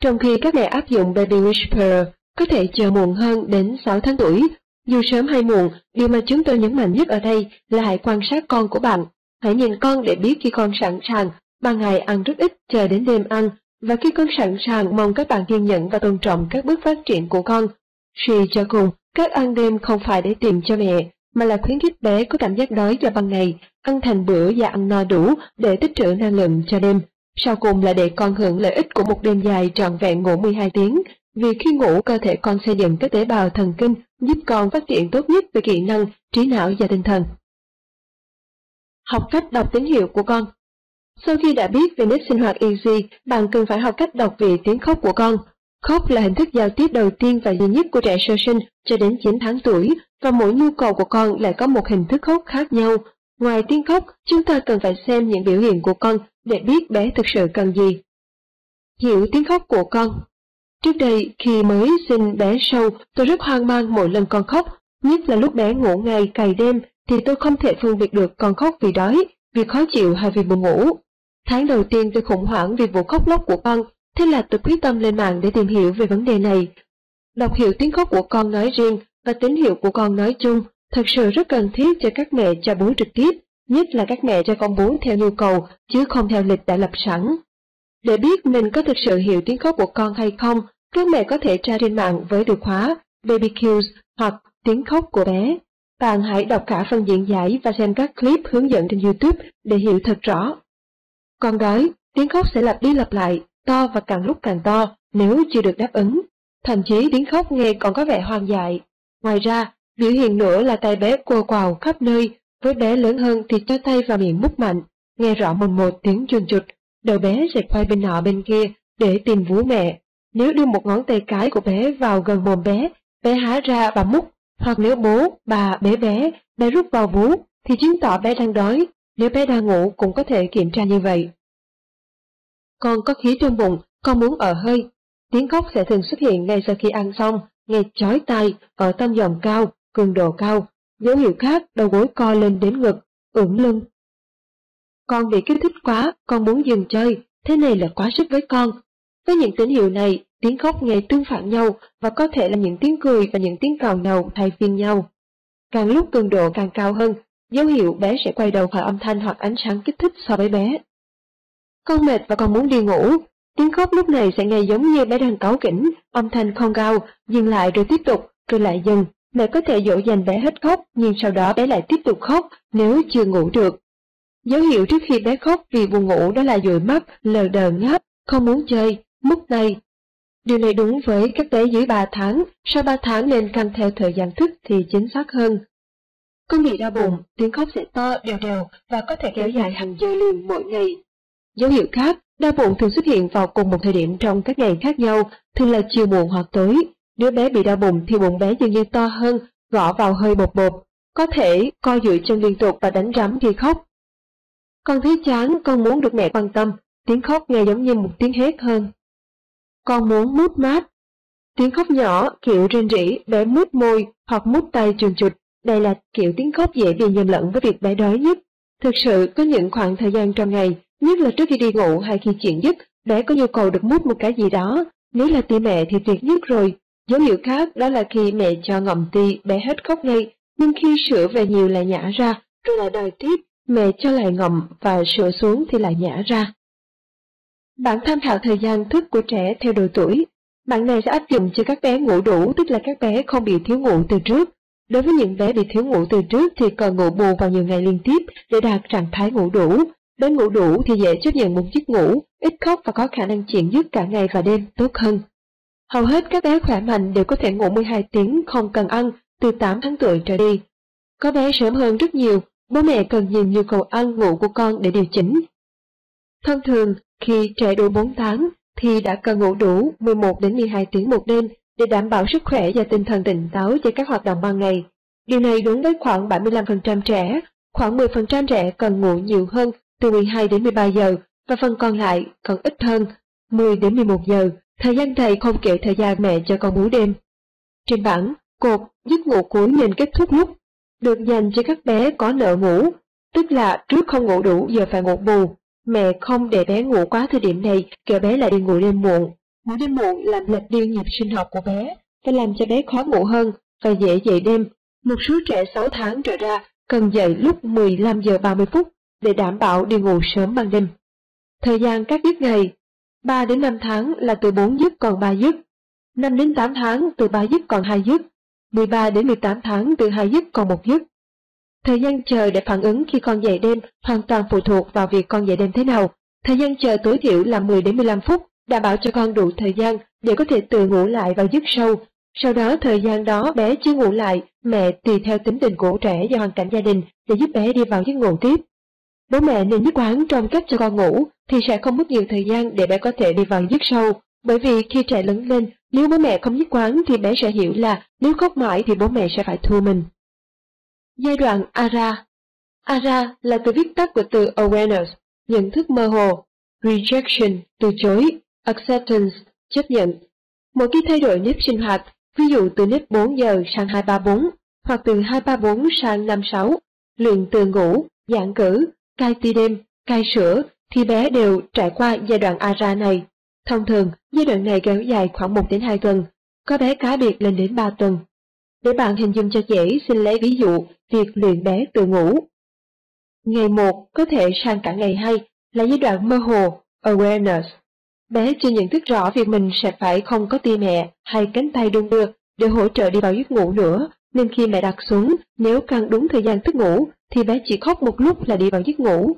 trong khi các mẹ áp dụng Baby Whisperer có thể chờ muộn hơn đến 6 tháng tuổi. Dù sớm hay muộn, điều mà chúng tôi nhấn mạnh nhất ở đây là hãy quan sát con của bạn. Hãy nhìn con để biết khi con sẵn sàng, ban ngày ăn rất ít, chờ đến đêm ăn, và khi con sẵn sàng mong các bạn kiên nhẫn và tôn trọng các bước phát triển của con. Suy cho cùng, các ăn đêm không phải để tìm cho mẹ, mà là khuyến khích bé có cảm giác đói vào ban ngày, ăn thành bữa và ăn no đủ để tích trữ năng lượng cho đêm. Sau cùng là để con hưởng lợi ích của một đêm dài trọn vẹn ngủ 12 tiếng, vì khi ngủ cơ thể con xây dựng các tế bào thần kinh giúp con phát triển tốt nhất về kỹ năng, trí não và tinh thần. Học cách đọc tín hiệu của con Sau khi đã biết về nếp sinh hoạt easy, bạn cần phải học cách đọc vị tiếng khóc của con. Khóc là hình thức giao tiếp đầu tiên và duy nhất của trẻ sơ sinh cho đến 9 tháng tuổi, và mỗi nhu cầu của con lại có một hình thức khóc khác nhau. Ngoài tiếng khóc, chúng ta cần phải xem những biểu hiện của con để biết bé thực sự cần gì. Hiểu tiếng khóc của con Trước đây, khi mới sinh bé sâu, tôi rất hoang mang mỗi lần con khóc, nhất là lúc bé ngủ ngày cày đêm thì tôi không thể phân biệt được con khóc vì đói, vì khó chịu hay vì buồn ngủ. Tháng đầu tiên tôi khủng hoảng vì vụ khóc lóc của con, thế là tôi quyết tâm lên mạng để tìm hiểu về vấn đề này. Đọc hiểu tiếng khóc của con nói riêng và tín hiệu của con nói chung thật sự rất cần thiết cho các mẹ cho bú trực tiếp, nhất là các mẹ cho con bú theo nhu cầu chứ không theo lịch đã lập sẵn. Để biết mình có thực sự hiểu tiếng khóc của con hay không, các mẹ có thể tra trên mạng với từ khóa Baby Cues hoặc tiếng khóc của bé. Bạn hãy đọc cả phần diễn giải và xem các clip hướng dẫn trên YouTube để hiểu thật rõ. Con đói, tiếng khóc sẽ lặp đi lặp lại, to và càng lúc càng to nếu chưa được đáp ứng. Thậm chí tiếng khóc nghe còn có vẻ hoang dại. Ngoài ra, biểu hiện nữa là tay bé cô quào khắp nơi, với bé lớn hơn thì cho tay vào miệng mút mạnh, nghe rõ một một tiếng chuồn chụt, đầu bé sẽ quay bên nọ bên kia để tìm vú mẹ. Nếu đưa một ngón tay cái của bé vào gần mồm bé, bé há ra và mút, hoặc nếu bố, bà bé bé, bé rút vào vú, thì chứng tỏ bé đang đói, nếu bé đang ngủ cũng có thể kiểm tra như vậy. Con có khí trong bụng, con muốn ở hơi. Tiếng khóc sẽ thường xuất hiện ngay sau khi ăn xong, nghe chói tai, ở tâm dòng cao, cường độ cao. Dấu hiệu khác, đầu gối co lên đến ngực, ưỡn lưng. Con bị kích thích quá, con muốn dừng chơi, thế này là quá sức với con. Với những tín hiệu này, tiếng khóc nghe tương phản nhau và có thể là những tiếng cười và những tiếng cào nhàu thay phiên nhau. Càng lúc cường độ càng cao hơn, dấu hiệu bé sẽ quay đầu khỏi âm thanh hoặc ánh sáng kích thích so với bé. Con mệt và con muốn đi ngủ. Tiếng khóc lúc này sẽ nghe giống như bé đang cáu kỉnh, âm thanh không cao, dừng lại rồi tiếp tục, rồi lại dừng. Mẹ có thể dỗ dành bé hết khóc, nhưng sau đó bé lại tiếp tục khóc nếu chưa ngủ được. Dấu hiệu trước khi bé khóc vì buồn ngủ đó là dụi mắt, lờ đờ ngáp, không muốn chơi, mức này Điều này đúng với các bé dưới 3 tháng, sau 3 tháng nên căn theo thời gian thức thì chính xác hơn. Con bị đau bụng, tiếng khóc sẽ to, đều đều và có thể kéo dài hàng giờ liền mỗi ngày. Dấu hiệu khác, đau bụng thường xuất hiện vào cùng một thời điểm trong các ngày khác nhau, thường là chiều muộn hoặc tối. Nếu bé bị đau bụng thì bụng bé dường như to hơn, gõ vào hơi bột bột. Có thể co duỗi chân liên tục và đánh rắm khi khóc. Con thấy chán, con muốn được mẹ quan tâm, tiếng khóc nghe giống như một tiếng hét hơn. Con muốn mút mát. Tiếng khóc nhỏ, kiểu rên rỉ, bé mút môi hoặc mút tay chuồn chụt. Đây là kiểu tiếng khóc dễ bị nhầm lẫn với việc bé đói nhất. Thực sự, có những khoảng thời gian trong ngày, nhất là trước khi đi ngủ hay khi chuyện dứt, bé có nhu cầu được mút một cái gì đó. Nếu là ti mẹ thì tuyệt nhất rồi. Dấu hiệu khác đó là khi mẹ cho ngậm ti, bé hết khóc ngay, nhưng khi sữa về nhiều lại nhả ra, rồi lại đòi tiếp, mẹ cho lại ngậm và sữa xuống thì lại nhả ra. Bạn tham khảo thời gian thức của trẻ theo độ tuổi. Bạn này sẽ áp dụng cho các bé ngủ đủ, tức là các bé không bị thiếu ngủ từ trước. Đối với những bé bị thiếu ngủ từ trước thì cần ngủ bù vào nhiều ngày liên tiếp để đạt trạng thái ngủ đủ. Bé ngủ đủ thì dễ chấp nhận một giấc ngủ, ít khóc và có khả năng chuyển giấc cả ngày và đêm tốt hơn. Hầu hết các bé khỏe mạnh đều có thể ngủ 12 tiếng không cần ăn từ 8 tháng tuổi trở đi. Có bé sớm hơn rất nhiều, bố mẹ cần nhìn nhu cầu ăn ngủ của con để điều chỉnh. Thông thường, khi trẻ đủ 4 tháng thì đã cần ngủ đủ 11 đến 12 tiếng một đêm để đảm bảo sức khỏe và tinh thần tỉnh táo cho các hoạt động ban ngày. Điều này đúng với khoảng 75% trẻ, khoảng 10% trẻ cần ngủ nhiều hơn từ 12 đến 13 giờ và phần còn lại còn ít hơn 10 đến 11 giờ. Thời gian này không kể thời gian mẹ cho con bú đêm. Trên bảng, cột giấc ngủ cuối nên kết thúc lúc được dành cho các bé có nợ ngủ, tức là trước không ngủ đủ giờ phải ngủ bù. Mẹ không để bé ngủ quá thời điểm này, kêu bé lại đi ngủ đêm muộn. Ngủ đêm muộn làm lệch đi nhịp sinh học của bé, và làm cho bé khó ngủ hơn và dễ dậy đêm. Một số trẻ 6 tháng trở ra cần dậy lúc 15 giờ 30 phút để đảm bảo đi ngủ sớm ban đêm. Thời gian các giấc ngày 3 đến 5 tháng là từ 4 giấc còn 3 giấc, 5 đến 8 tháng từ 3 giấc còn 2 giấc, 13 đến 18 tháng từ 2 giấc còn 1 giấc. Thời gian chờ để phản ứng khi con dậy đêm hoàn toàn phụ thuộc vào việc con dậy đêm thế nào. Thời gian chờ tối thiểu là 10 đến 15 phút, đảm bảo cho con đủ thời gian để có thể tự ngủ lại vào giấc sâu. Sau đó thời gian đó bé chưa ngủ lại, mẹ tùy theo tính tình của trẻ và hoàn cảnh gia đình để giúp bé đi vào giấc ngủ tiếp. Bố mẹ nên nhất quán trong cách cho con ngủ thì sẽ không mất nhiều thời gian để bé có thể đi vào giấc sâu. Bởi vì khi trẻ lớn lên, nếu bố mẹ không nhất quán thì bé sẽ hiểu là nếu khóc mãi thì bố mẹ sẽ phải thua mình. Giai đoạn ARA ARA là từ viết tắt của từ awareness, nhận thức mơ hồ, rejection, từ chối, acceptance, chấp nhận. mỗi khi thay đổi nếp sinh hoạt, ví dụ từ nếp 4 giờ sang 234, hoặc từ 234 sang 56, luyện từ ngủ, giảng cử, cai ti đêm, cai sữa, thì bé đều trải qua giai đoạn ARA này. Thông thường, giai đoạn này kéo dài khoảng 1 đến 2 tuần, có bé cá biệt lên đến 3 tuần. Để bạn hình dung cho dễ, xin lấy ví dụ việc luyện bé từ ngủ. Ngày 1 có thể sang cả ngày 2 là giai đoạn mơ hồ, awareness. Bé chưa nhận thức rõ việc mình sẽ phải không có tia mẹ hay cánh tay đung đưa để hỗ trợ đi vào giấc ngủ nữa, nên khi mẹ đặt xuống, nếu căn đúng thời gian thức ngủ, thì bé chỉ khóc một lúc là đi vào giấc ngủ.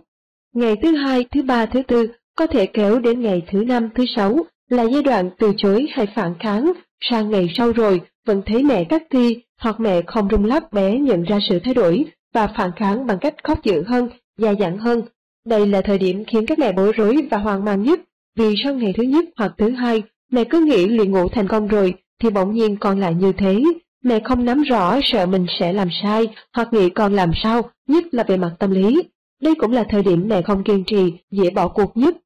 Ngày thứ hai, thứ ba, thứ tư có thể kéo đến ngày thứ năm, thứ sáu là giai đoạn từ chối hay phản kháng, sang ngày sau rồi vẫn thấy mẹ cắt thi hoặc mẹ không rung lắc bé nhận ra sự thay đổi và phản kháng bằng cách khóc dữ hơn, dài dặn hơn. Đây là thời điểm khiến các mẹ bối rối và hoang mang nhất, vì sau ngày thứ nhất hoặc thứ hai, mẹ cứ nghĩ luyện ngủ thành công rồi, thì bỗng nhiên con lại như thế. Mẹ không nắm rõ sợ mình sẽ làm sai, hoặc nghĩ con làm sao, nhất là về mặt tâm lý. Đây cũng là thời điểm mẹ không kiên trì, dễ bỏ cuộc nhất.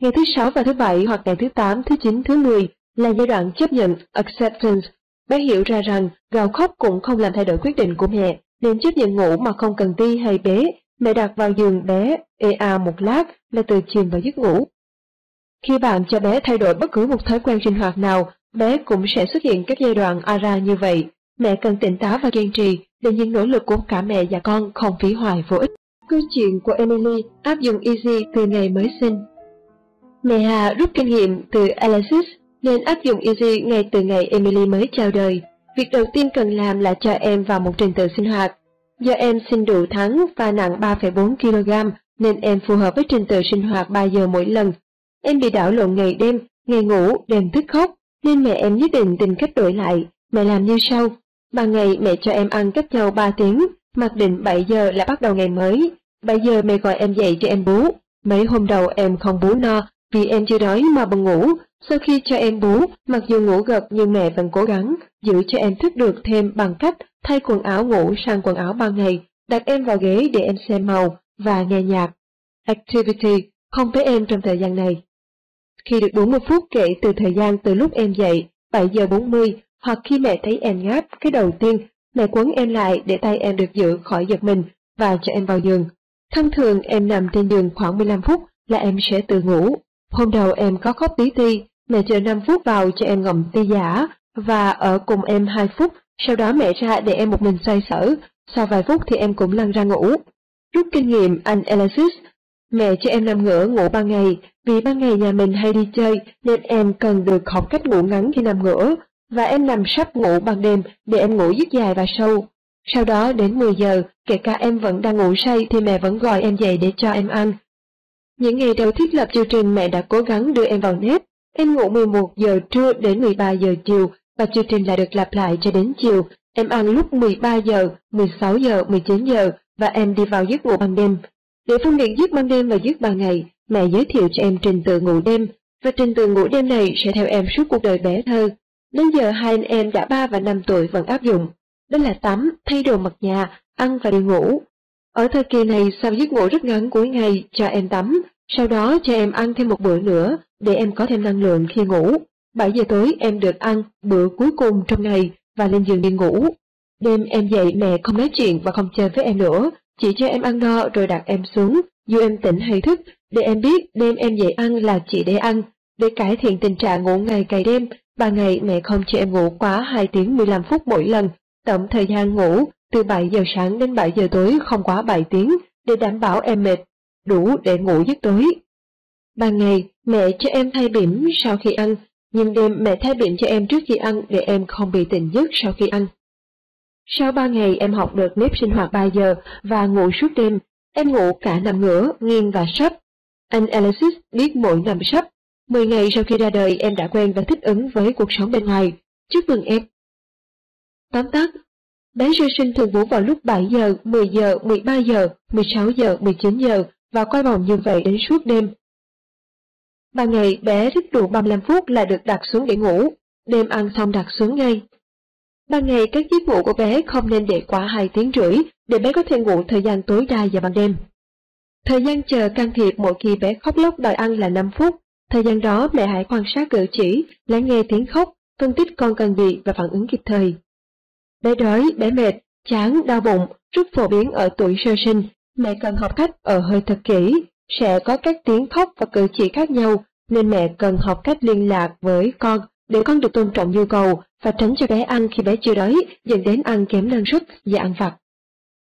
Ngày thứ sáu và thứ bảy hoặc ngày thứ tám, thứ chín, thứ mười là giai đoạn chấp nhận, acceptance. Bé hiểu ra rằng gào khóc cũng không làm thay đổi quyết định của mẹ, nên chấp nhận ngủ mà không cần ti hay bế. Mẹ đặt vào giường bé, ê a một lát là từ chìm vào giấc ngủ. Khi bạn cho bé thay đổi bất cứ một thói quen sinh hoạt nào, bé cũng sẽ xuất hiện các giai đoạn ARA như vậy. Mẹ cần tỉnh táo và kiên trì để những nỗ lực của cả mẹ và con không phí hoài vô ích. Câu chuyện của Emily áp dụng Easy từ ngày mới sinh. Mẹ Hà rút kinh nghiệm từ Alexis nên áp dụng Easy ngay từ ngày Emily mới chào đời. Việc đầu tiên cần làm là cho em vào một trình tự sinh hoạt. Do em sinh đủ tháng và nặng 3,4 kg nên em phù hợp với trình tự sinh hoạt 3 giờ mỗi lần. Em bị đảo lộn ngày đêm, ngày ngủ, đêm thức khóc, nên mẹ em nhất định tìm cách đổi lại. Mẹ làm như sau. Ban ngày mẹ cho em ăn cách nhau 3 tiếng, mặc định 7 giờ là bắt đầu ngày mới. 7 giờ mẹ gọi em dậy cho em bú. Mấy hôm đầu em không bú no vì em chưa đói mà buồn ngủ. Sau khi cho em bú, mặc dù ngủ gật nhưng mẹ vẫn cố gắng giữ cho em thức được thêm bằng cách thay quần áo ngủ sang quần áo ban ngày, đặt em vào ghế để em xem màu và nghe nhạc. Activity không thấy em trong thời gian này. Khi được 40 phút kể từ thời gian từ lúc em dậy, 7 giờ 40, hoặc khi mẹ thấy em ngáp cái đầu tiên, mẹ quấn em lại để tay em được giữ khỏi giật mình và cho em vào giường. Thông thường em nằm trên giường khoảng 15 phút là em sẽ tự ngủ. Hôm đầu em có khóc tí ti, mẹ chờ 5 phút vào cho em ngậm ti giả và ở cùng em 2 phút, sau đó mẹ ra để em một mình xoay sở. Sau vài phút thì em cũng lăn ra ngủ. Rút kinh nghiệm anh Alexis, mẹ cho em nằm ngửa ngủ ban ngày, vì ban ngày nhà mình hay đi chơi nên em cần được học cách ngủ ngắn khi nằm ngửa, và em nằm sắp ngủ ban đêm để em ngủ giấc dài và sâu. Sau đó đến 10 giờ, kể cả em vẫn đang ngủ say thì mẹ vẫn gọi em dậy để cho em ăn. Những ngày đầu thiết lập chương trình mẹ đã cố gắng đưa em vào nếp. Em ngủ 11 giờ trưa đến 13 giờ chiều và chương trình lại được lặp lại cho đến chiều. Em ăn lúc 13 giờ, 16 giờ, 19 giờ và em đi vào giấc ngủ ban đêm. Để phân biệt giấc ban đêm và giấc ban ngày, mẹ giới thiệu cho em trình tự ngủ đêm và trình tự ngủ đêm này sẽ theo em suốt cuộc đời bé thơ. Đến giờ hai anh em đã 3 và 5 tuổi vẫn áp dụng. Đó là tắm, thay đồ mặc nhà, ăn và đi ngủ. Ở thời kỳ này sau giấc ngủ rất ngắn cuối ngày cho em tắm, sau đó cho em ăn thêm một bữa nữa để em có thêm năng lượng khi ngủ. 7 giờ tối em được ăn bữa cuối cùng trong ngày và lên giường đi ngủ. Đêm em dậy mẹ không nói chuyện và không chơi với em nữa, chỉ cho em ăn no rồi đặt em xuống, dù em tỉnh hay thức, để em biết đêm em dậy ăn là chỉ để ăn. Để cải thiện tình trạng ngủ ngày cày đêm, ba ngày mẹ không cho em ngủ quá 2 tiếng 15 phút mỗi lần. Tổng thời gian ngủ từ 7 giờ sáng đến 7 giờ tối không quá 7 tiếng để đảm bảo em mệt, đủ để ngủ giấc tối. Ban ngày, mẹ cho em thay bỉm sau khi ăn, nhưng đêm mẹ thay bỉm cho em trước khi ăn để em không bị tỉnh giấc sau khi ăn. Sau 3 ngày em học được nếp sinh hoạt 3 giờ và ngủ suốt đêm, em ngủ cả nằm ngửa, nghiêng và sấp. Anh Alexis biết mỗi nằm sấp. 10 ngày sau khi ra đời em đã quen và thích ứng với cuộc sống bên ngoài. Chúc mừng em! Tóm tắt, bé sơ sinh thường ngủ vào lúc 7 giờ, 10 giờ, 13 giờ, 16 giờ, 19 giờ và quay vòng như vậy đến suốt đêm. Ban ngày bé thức đủ 35 phút là được đặt xuống để ngủ, đêm ăn xong đặt xuống ngay. Ban ngày các giấc ngủ của bé không nên để quá 2 tiếng rưỡi để bé có thể ngủ thời gian tối đa và ban đêm. Thời gian chờ can thiệp mỗi khi bé khóc lóc đòi ăn là 5 phút. Thời gian đó mẹ hãy quan sát cử chỉ, lắng nghe tiếng khóc, phân tích con cần gì và phản ứng kịp thời. Bé đói, bé mệt, chán, đau bụng rất phổ biến ở tuổi sơ sinh. Mẹ cần học cách ở hơi thật kỹ, sẽ có các tiếng khóc và cử chỉ khác nhau, nên mẹ cần học cách liên lạc với con để con được tôn trọng nhu cầu và tránh cho bé ăn khi bé chưa đói, dẫn đến ăn kém năng suất và ăn vặt.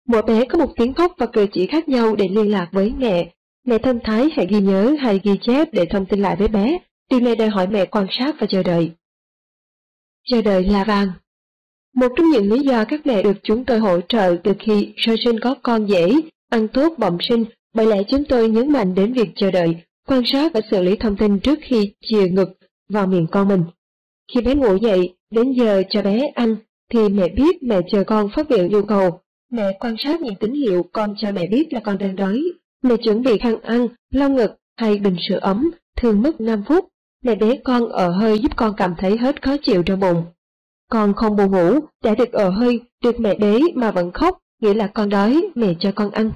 Mỗi bé có một tiếng khóc và cử chỉ khác nhau để liên lạc với mẹ. Mẹ thân thái hãy ghi nhớ hay ghi chép để thông tin lại với bé. Điều này đòi hỏi mẹ quan sát và chờ đợi. Chờ đợi là vàng. Một trong những lý do các mẹ được chúng tôi hỗ trợ từ khi sơ sinh có con dễ, ăn tốt bẩm sinh, bởi lẽ chúng tôi nhấn mạnh đến việc chờ đợi, quan sát và xử lý thông tin trước khi chìa ngực vào miệng con mình. Khi bé ngủ dậy, đến giờ cho bé ăn, thì mẹ biết mẹ chờ con phát biểu nhu cầu. Mẹ quan sát những tín hiệu con cho mẹ biết là con đang đói. Mẹ chuẩn bị khăn ăn, lau ngực hay bình sữa ấm, thường mất 5 phút. Mẹ bé con ở hơi giúp con cảm thấy hết khó chịu trong bụng. Con không buồn ngủ, đã được ở hơi, được mẹ bế mà vẫn khóc, nghĩa là con đói, mẹ cho con ăn.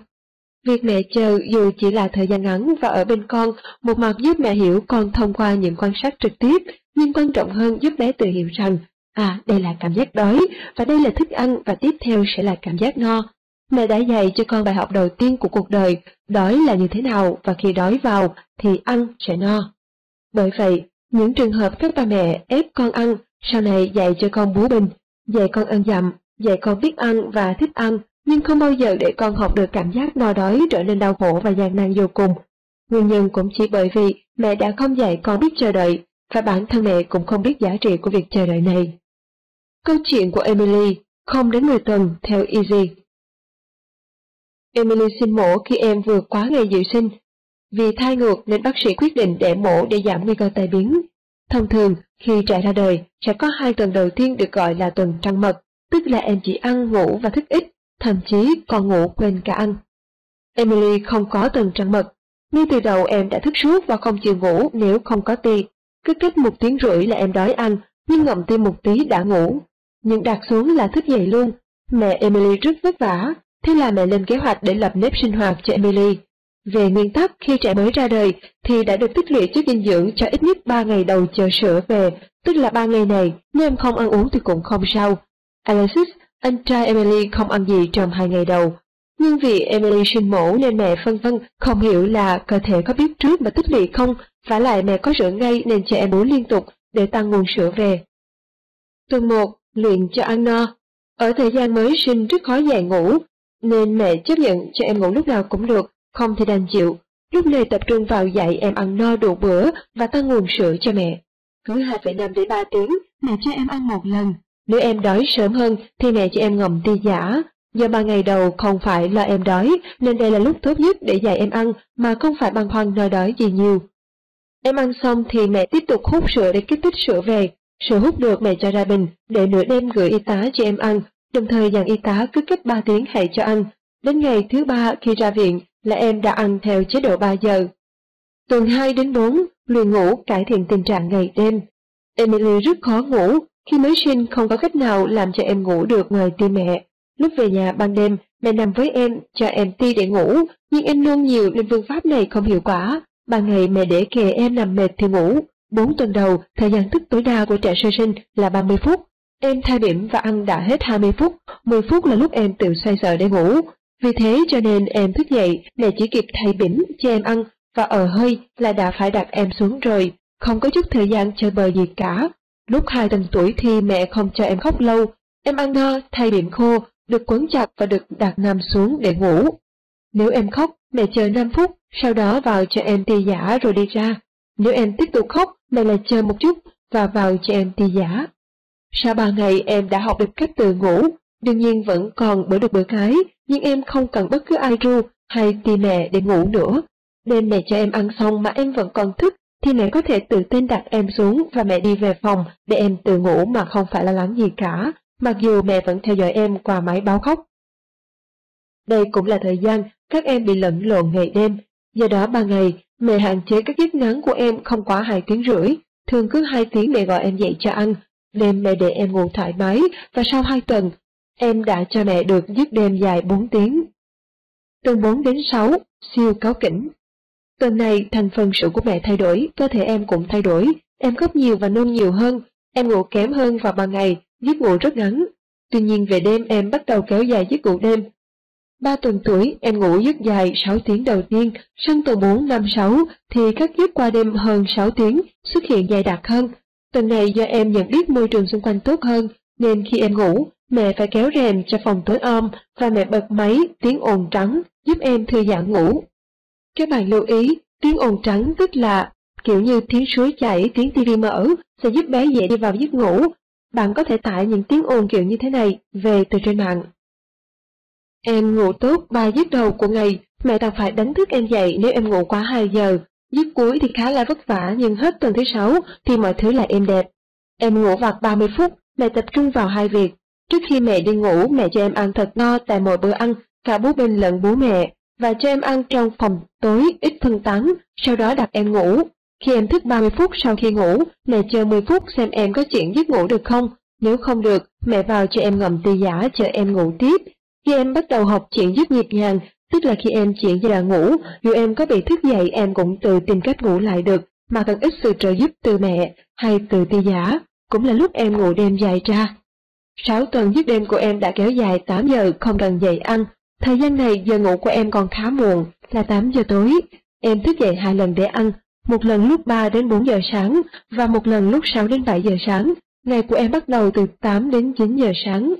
Việc mẹ chờ dù chỉ là thời gian ngắn và ở bên con, một mặt giúp mẹ hiểu con thông qua những quan sát trực tiếp, nhưng quan trọng hơn giúp bé tự hiểu rằng, à, đây là cảm giác đói, và đây là thức ăn, và tiếp theo sẽ là cảm giác no. Mẹ đã dạy cho con bài học đầu tiên của cuộc đời, đói là như thế nào, và khi đói vào, thì ăn sẽ no. Bởi vậy, những trường hợp các bà mẹ ép con ăn, sau này dạy cho con bú bình, dạy con ăn dặm, dạy con biết ăn và thích ăn, nhưng không bao giờ để con học được cảm giác no đói trở nên đau khổ và gian nan vô cùng. Nguyên nhân cũng chỉ bởi vì mẹ đã không dạy con biết chờ đợi, và bản thân mẹ cũng không biết giá trị của việc chờ đợi này. Câu chuyện của Emily không đến 10 tuần theo Easy. Emily sinh mổ khi em vừa quá ngày dự sinh. Vì thai ngược nên bác sĩ quyết định để mổ để giảm nguy cơ tai biến. Thông thường, khi trẻ ra đời, sẽ có hai tuần đầu tiên được gọi là tuần trăng mật, tức là em chỉ ăn, ngủ và thức ít, thậm chí còn ngủ quên cả ăn. Emily không có tuần trăng mật. Ngay từ đầu em đã thức suốt và không chịu ngủ nếu không có ti. Cứ cách một tiếng rưỡi là em đói ăn, nhưng ngậm tim một tí đã ngủ. Nhưng đặt xuống là thức dậy luôn. Mẹ Emily rất vất vả, thế là mẹ lên kế hoạch để lập nếp sinh hoạt cho Emily. Về nguyên tắc, khi trẻ mới ra đời thì đã được tích lũy chất dinh dưỡng cho ít nhất 3 ngày đầu chờ sữa về, tức là 3 ngày này, nếu em không ăn uống thì cũng không sao. Alexis, anh trai Emily không ăn gì trong hai ngày đầu. Nhưng vì Emily sinh mổ nên mẹ phân vân không hiểu là cơ thể có biết trước mà tích lũy không, và lại mẹ có sữa ngay nên cho em bú liên tục để tăng nguồn sữa về. Tuần 1, luyện cho ăn no. Ở thời gian mới sinh rất khó dài ngủ, nên mẹ chấp nhận cho em ngủ lúc nào cũng được, không thì đành chịu. Lúc này tập trung vào dạy em ăn no đủ bữa và tăng nguồn sữa cho mẹ. Cứ 2,5 đến 3 tiếng, mẹ cho em ăn một lần. Nếu em đói sớm hơn thì mẹ cho em ngậm ti giả. Do ba ngày đầu không phải là em đói, nên đây là lúc tốt nhất để dạy em ăn mà không phải băn khoăn no đói gì nhiều. Em ăn xong thì mẹ tiếp tục hút sữa để kích thích sữa về. Sữa hút được mẹ cho ra bình, để nửa đêm gửi y tá cho em ăn, đồng thời dặn y tá cứ cách 3 tiếng hãy cho ăn. Đến ngày thứ ba khi ra viện là em đã ăn theo chế độ 3 giờ. Tuần 2 đến 4, luyện ngủ cải thiện tình trạng ngày đêm. Emily rất khó ngủ, khi mới sinh không có cách nào làm cho em ngủ được ngoài tim mẹ. Lúc về nhà ban đêm, mẹ nằm với em, cho em ti để ngủ, nhưng em luôn nhiều nên phương pháp này không hiệu quả. Ban ngày mẹ để kề em nằm mệt thì ngủ. 4 tuần đầu, thời gian thức tối đa của trẻ sơ sinh là 30 phút. Em thay điểm và ăn đã hết 20 phút, 10 phút là lúc em tự xoay sở để ngủ. Vì thế cho nên em thức dậy, mẹ chỉ kịp thay bỉm cho em ăn, và ở hơi là đã phải đặt em xuống rồi, không có chút thời gian chơi bời gì cả. Lúc hai tuần tuổi thì mẹ không cho em khóc lâu, em ăn no, thay bỉm khô, được quấn chặt và được đặt nằm xuống để ngủ. Nếu em khóc, mẹ chờ 5 phút, sau đó vào cho em ti giả rồi đi ra. Nếu em tiếp tục khóc, mẹ lại chờ một chút và vào cho em ti giả. Sau ba ngày em đã học được cách tự ngủ, đương nhiên vẫn còn bữa được bữa cái, nhưng em không cần bất cứ ai ru hay ti mẹ để ngủ nữa. Đêm mẹ cho em ăn xong mà em vẫn còn thức, thì mẹ có thể tự tin đặt em xuống và mẹ đi về phòng để em tự ngủ mà không phải lo lắng gì cả, mặc dù mẹ vẫn theo dõi em qua máy báo khóc. Đây cũng là thời gian các em bị lẫn lộn ngày đêm, Do đó ban ngày, mẹ hạn chế các giấc ngắn của em không quá 2 tiếng rưỡi, thường cứ 2 tiếng mẹ gọi em dậy cho ăn, đêm mẹ để em ngủ thoải mái và sau 2 tuần, em đã cho mẹ được giấc đêm dài 4 tiếng. Tuần 4 đến 6, siêu cáo kỉnh. Tuần này thành phần sữa của mẹ thay đổi, cơ thể em cũng thay đổi, em khóc nhiều và nôn nhiều hơn, em ngủ kém hơn vào ban ngày, giấc ngủ rất ngắn. Tuy nhiên về đêm em bắt đầu kéo dài giấc ngủ đêm. 3 tuần tuổi em ngủ giấc dài 6 tiếng đầu tiên, sang tuần 4, 5, 6 thì các giấc qua đêm hơn 6 tiếng xuất hiện dài đặc hơn. Tuần này do em nhận biết môi trường xung quanh tốt hơn, nên khi em ngủ, mẹ phải kéo rèm cho phòng tối om và mẹ bật máy tiếng ồn trắng giúp em thư giãn ngủ. Các bạn lưu ý, tiếng ồn trắng tức là kiểu như tiếng suối chảy, tiếng tivi mở sẽ giúp bé dễ đi vào giấc ngủ. Bạn có thể tải những tiếng ồn kiểu như thế này về từ trên mạng. Em ngủ tốt 3 giấc đầu của ngày, mẹ toàn phải đánh thức em dậy nếu em ngủ quá 2 giờ. Giấc cuối thì khá là vất vả nhưng hết tuần thứ 6 thì mọi thứ lại êm đẹp. Em ngủ vặt 30 phút, mẹ tập trung vào hai việc. Trước khi mẹ đi ngủ, mẹ cho em ăn thật no tại mỗi bữa ăn, cả bố bên lẫn bố mẹ, và cho em ăn trong phòng tối ít phân tán, sau đó đặt em ngủ. Khi em thức 30 phút sau khi ngủ, mẹ chờ 10 phút xem em có chuyện giấc ngủ được không. Nếu không được, mẹ vào cho em ngậm tì giả chờ em ngủ tiếp. Khi em bắt đầu học chuyện giấc nhịp nhàng, tức là khi em chuyển giai đoạn ngủ, dù em có bị thức dậy em cũng tự tìm cách ngủ lại được, mà cần ít sự trợ giúp từ mẹ hay từ tì giả, cũng là lúc em ngủ đêm dài ra. 6 tuần giấc đêm của em đã kéo dài 8 giờ không cần dậy ăn. Thời gian này giờ ngủ của em còn khá muộn, là 8 giờ tối. Em thức dậy hai lần để ăn, một lần lúc 3 đến 4 giờ sáng và một lần lúc 6 đến 7 giờ sáng. Ngày của em bắt đầu từ 8 đến 9 giờ sáng.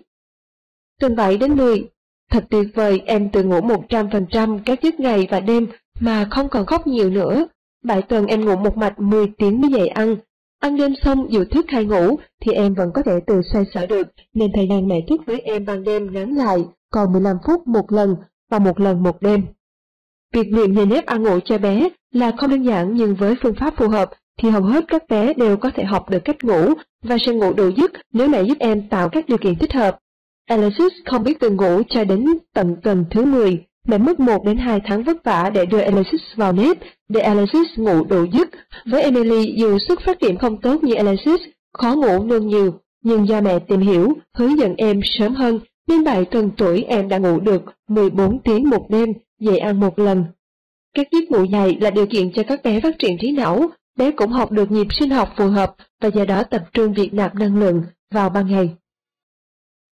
Tuần 7 đến 10, thật tuyệt vời em tự ngủ 100% các giấc ngày và đêm mà không còn khóc nhiều nữa. 7 tuần em ngủ một mạch 10 tiếng mới dậy ăn. Ăn đêm xong, dù thức hay ngủ, thì em vẫn có thể tự xoay sở được, nên thời gian mẹ thức với em ban đêm ngắn lại, còn 15 phút một lần, và một lần một đêm. Việc luyện nề nếp ăn ngủ cho bé là không đơn giản, nhưng với phương pháp phù hợp, thì hầu hết các bé đều có thể học được cách ngủ, và sẽ ngủ đủ giấc nếu mẹ giúp em tạo các điều kiện thích hợp. Alexis không biết từ ngủ cho đến tận tuần thứ 10. Mẹ mất 1 đến 2 tháng vất vả để đưa Alexis vào nếp, để Alexis ngủ đủ giấc. Với Emily, dù sức phát triển không tốt như Alexis, khó ngủ nương nhiều, nhưng do mẹ tìm hiểu, hướng dẫn em sớm hơn, nên 7 tuần tuổi em đã ngủ được 14 tiếng một đêm, dậy ăn một lần. Các giấc ngủ dài là điều kiện cho các bé phát triển trí não, bé cũng học được nhịp sinh học phù hợp và do đó tập trung việc nạp năng lượng vào ban ngày.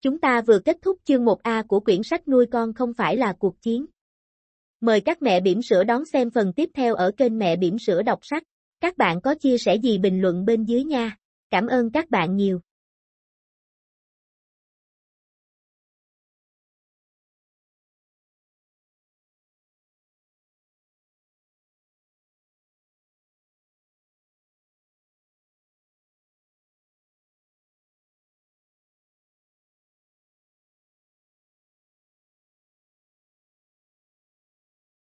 Chúng ta vừa kết thúc chương 1A của quyển sách nuôi con không phải là cuộc chiến. Mời các mẹ bỉm sữa đón xem phần tiếp theo ở kênh mẹ bỉm sữa đọc sách. Các bạn có chia sẻ gì bình luận bên dưới nha. Cảm ơn các bạn nhiều.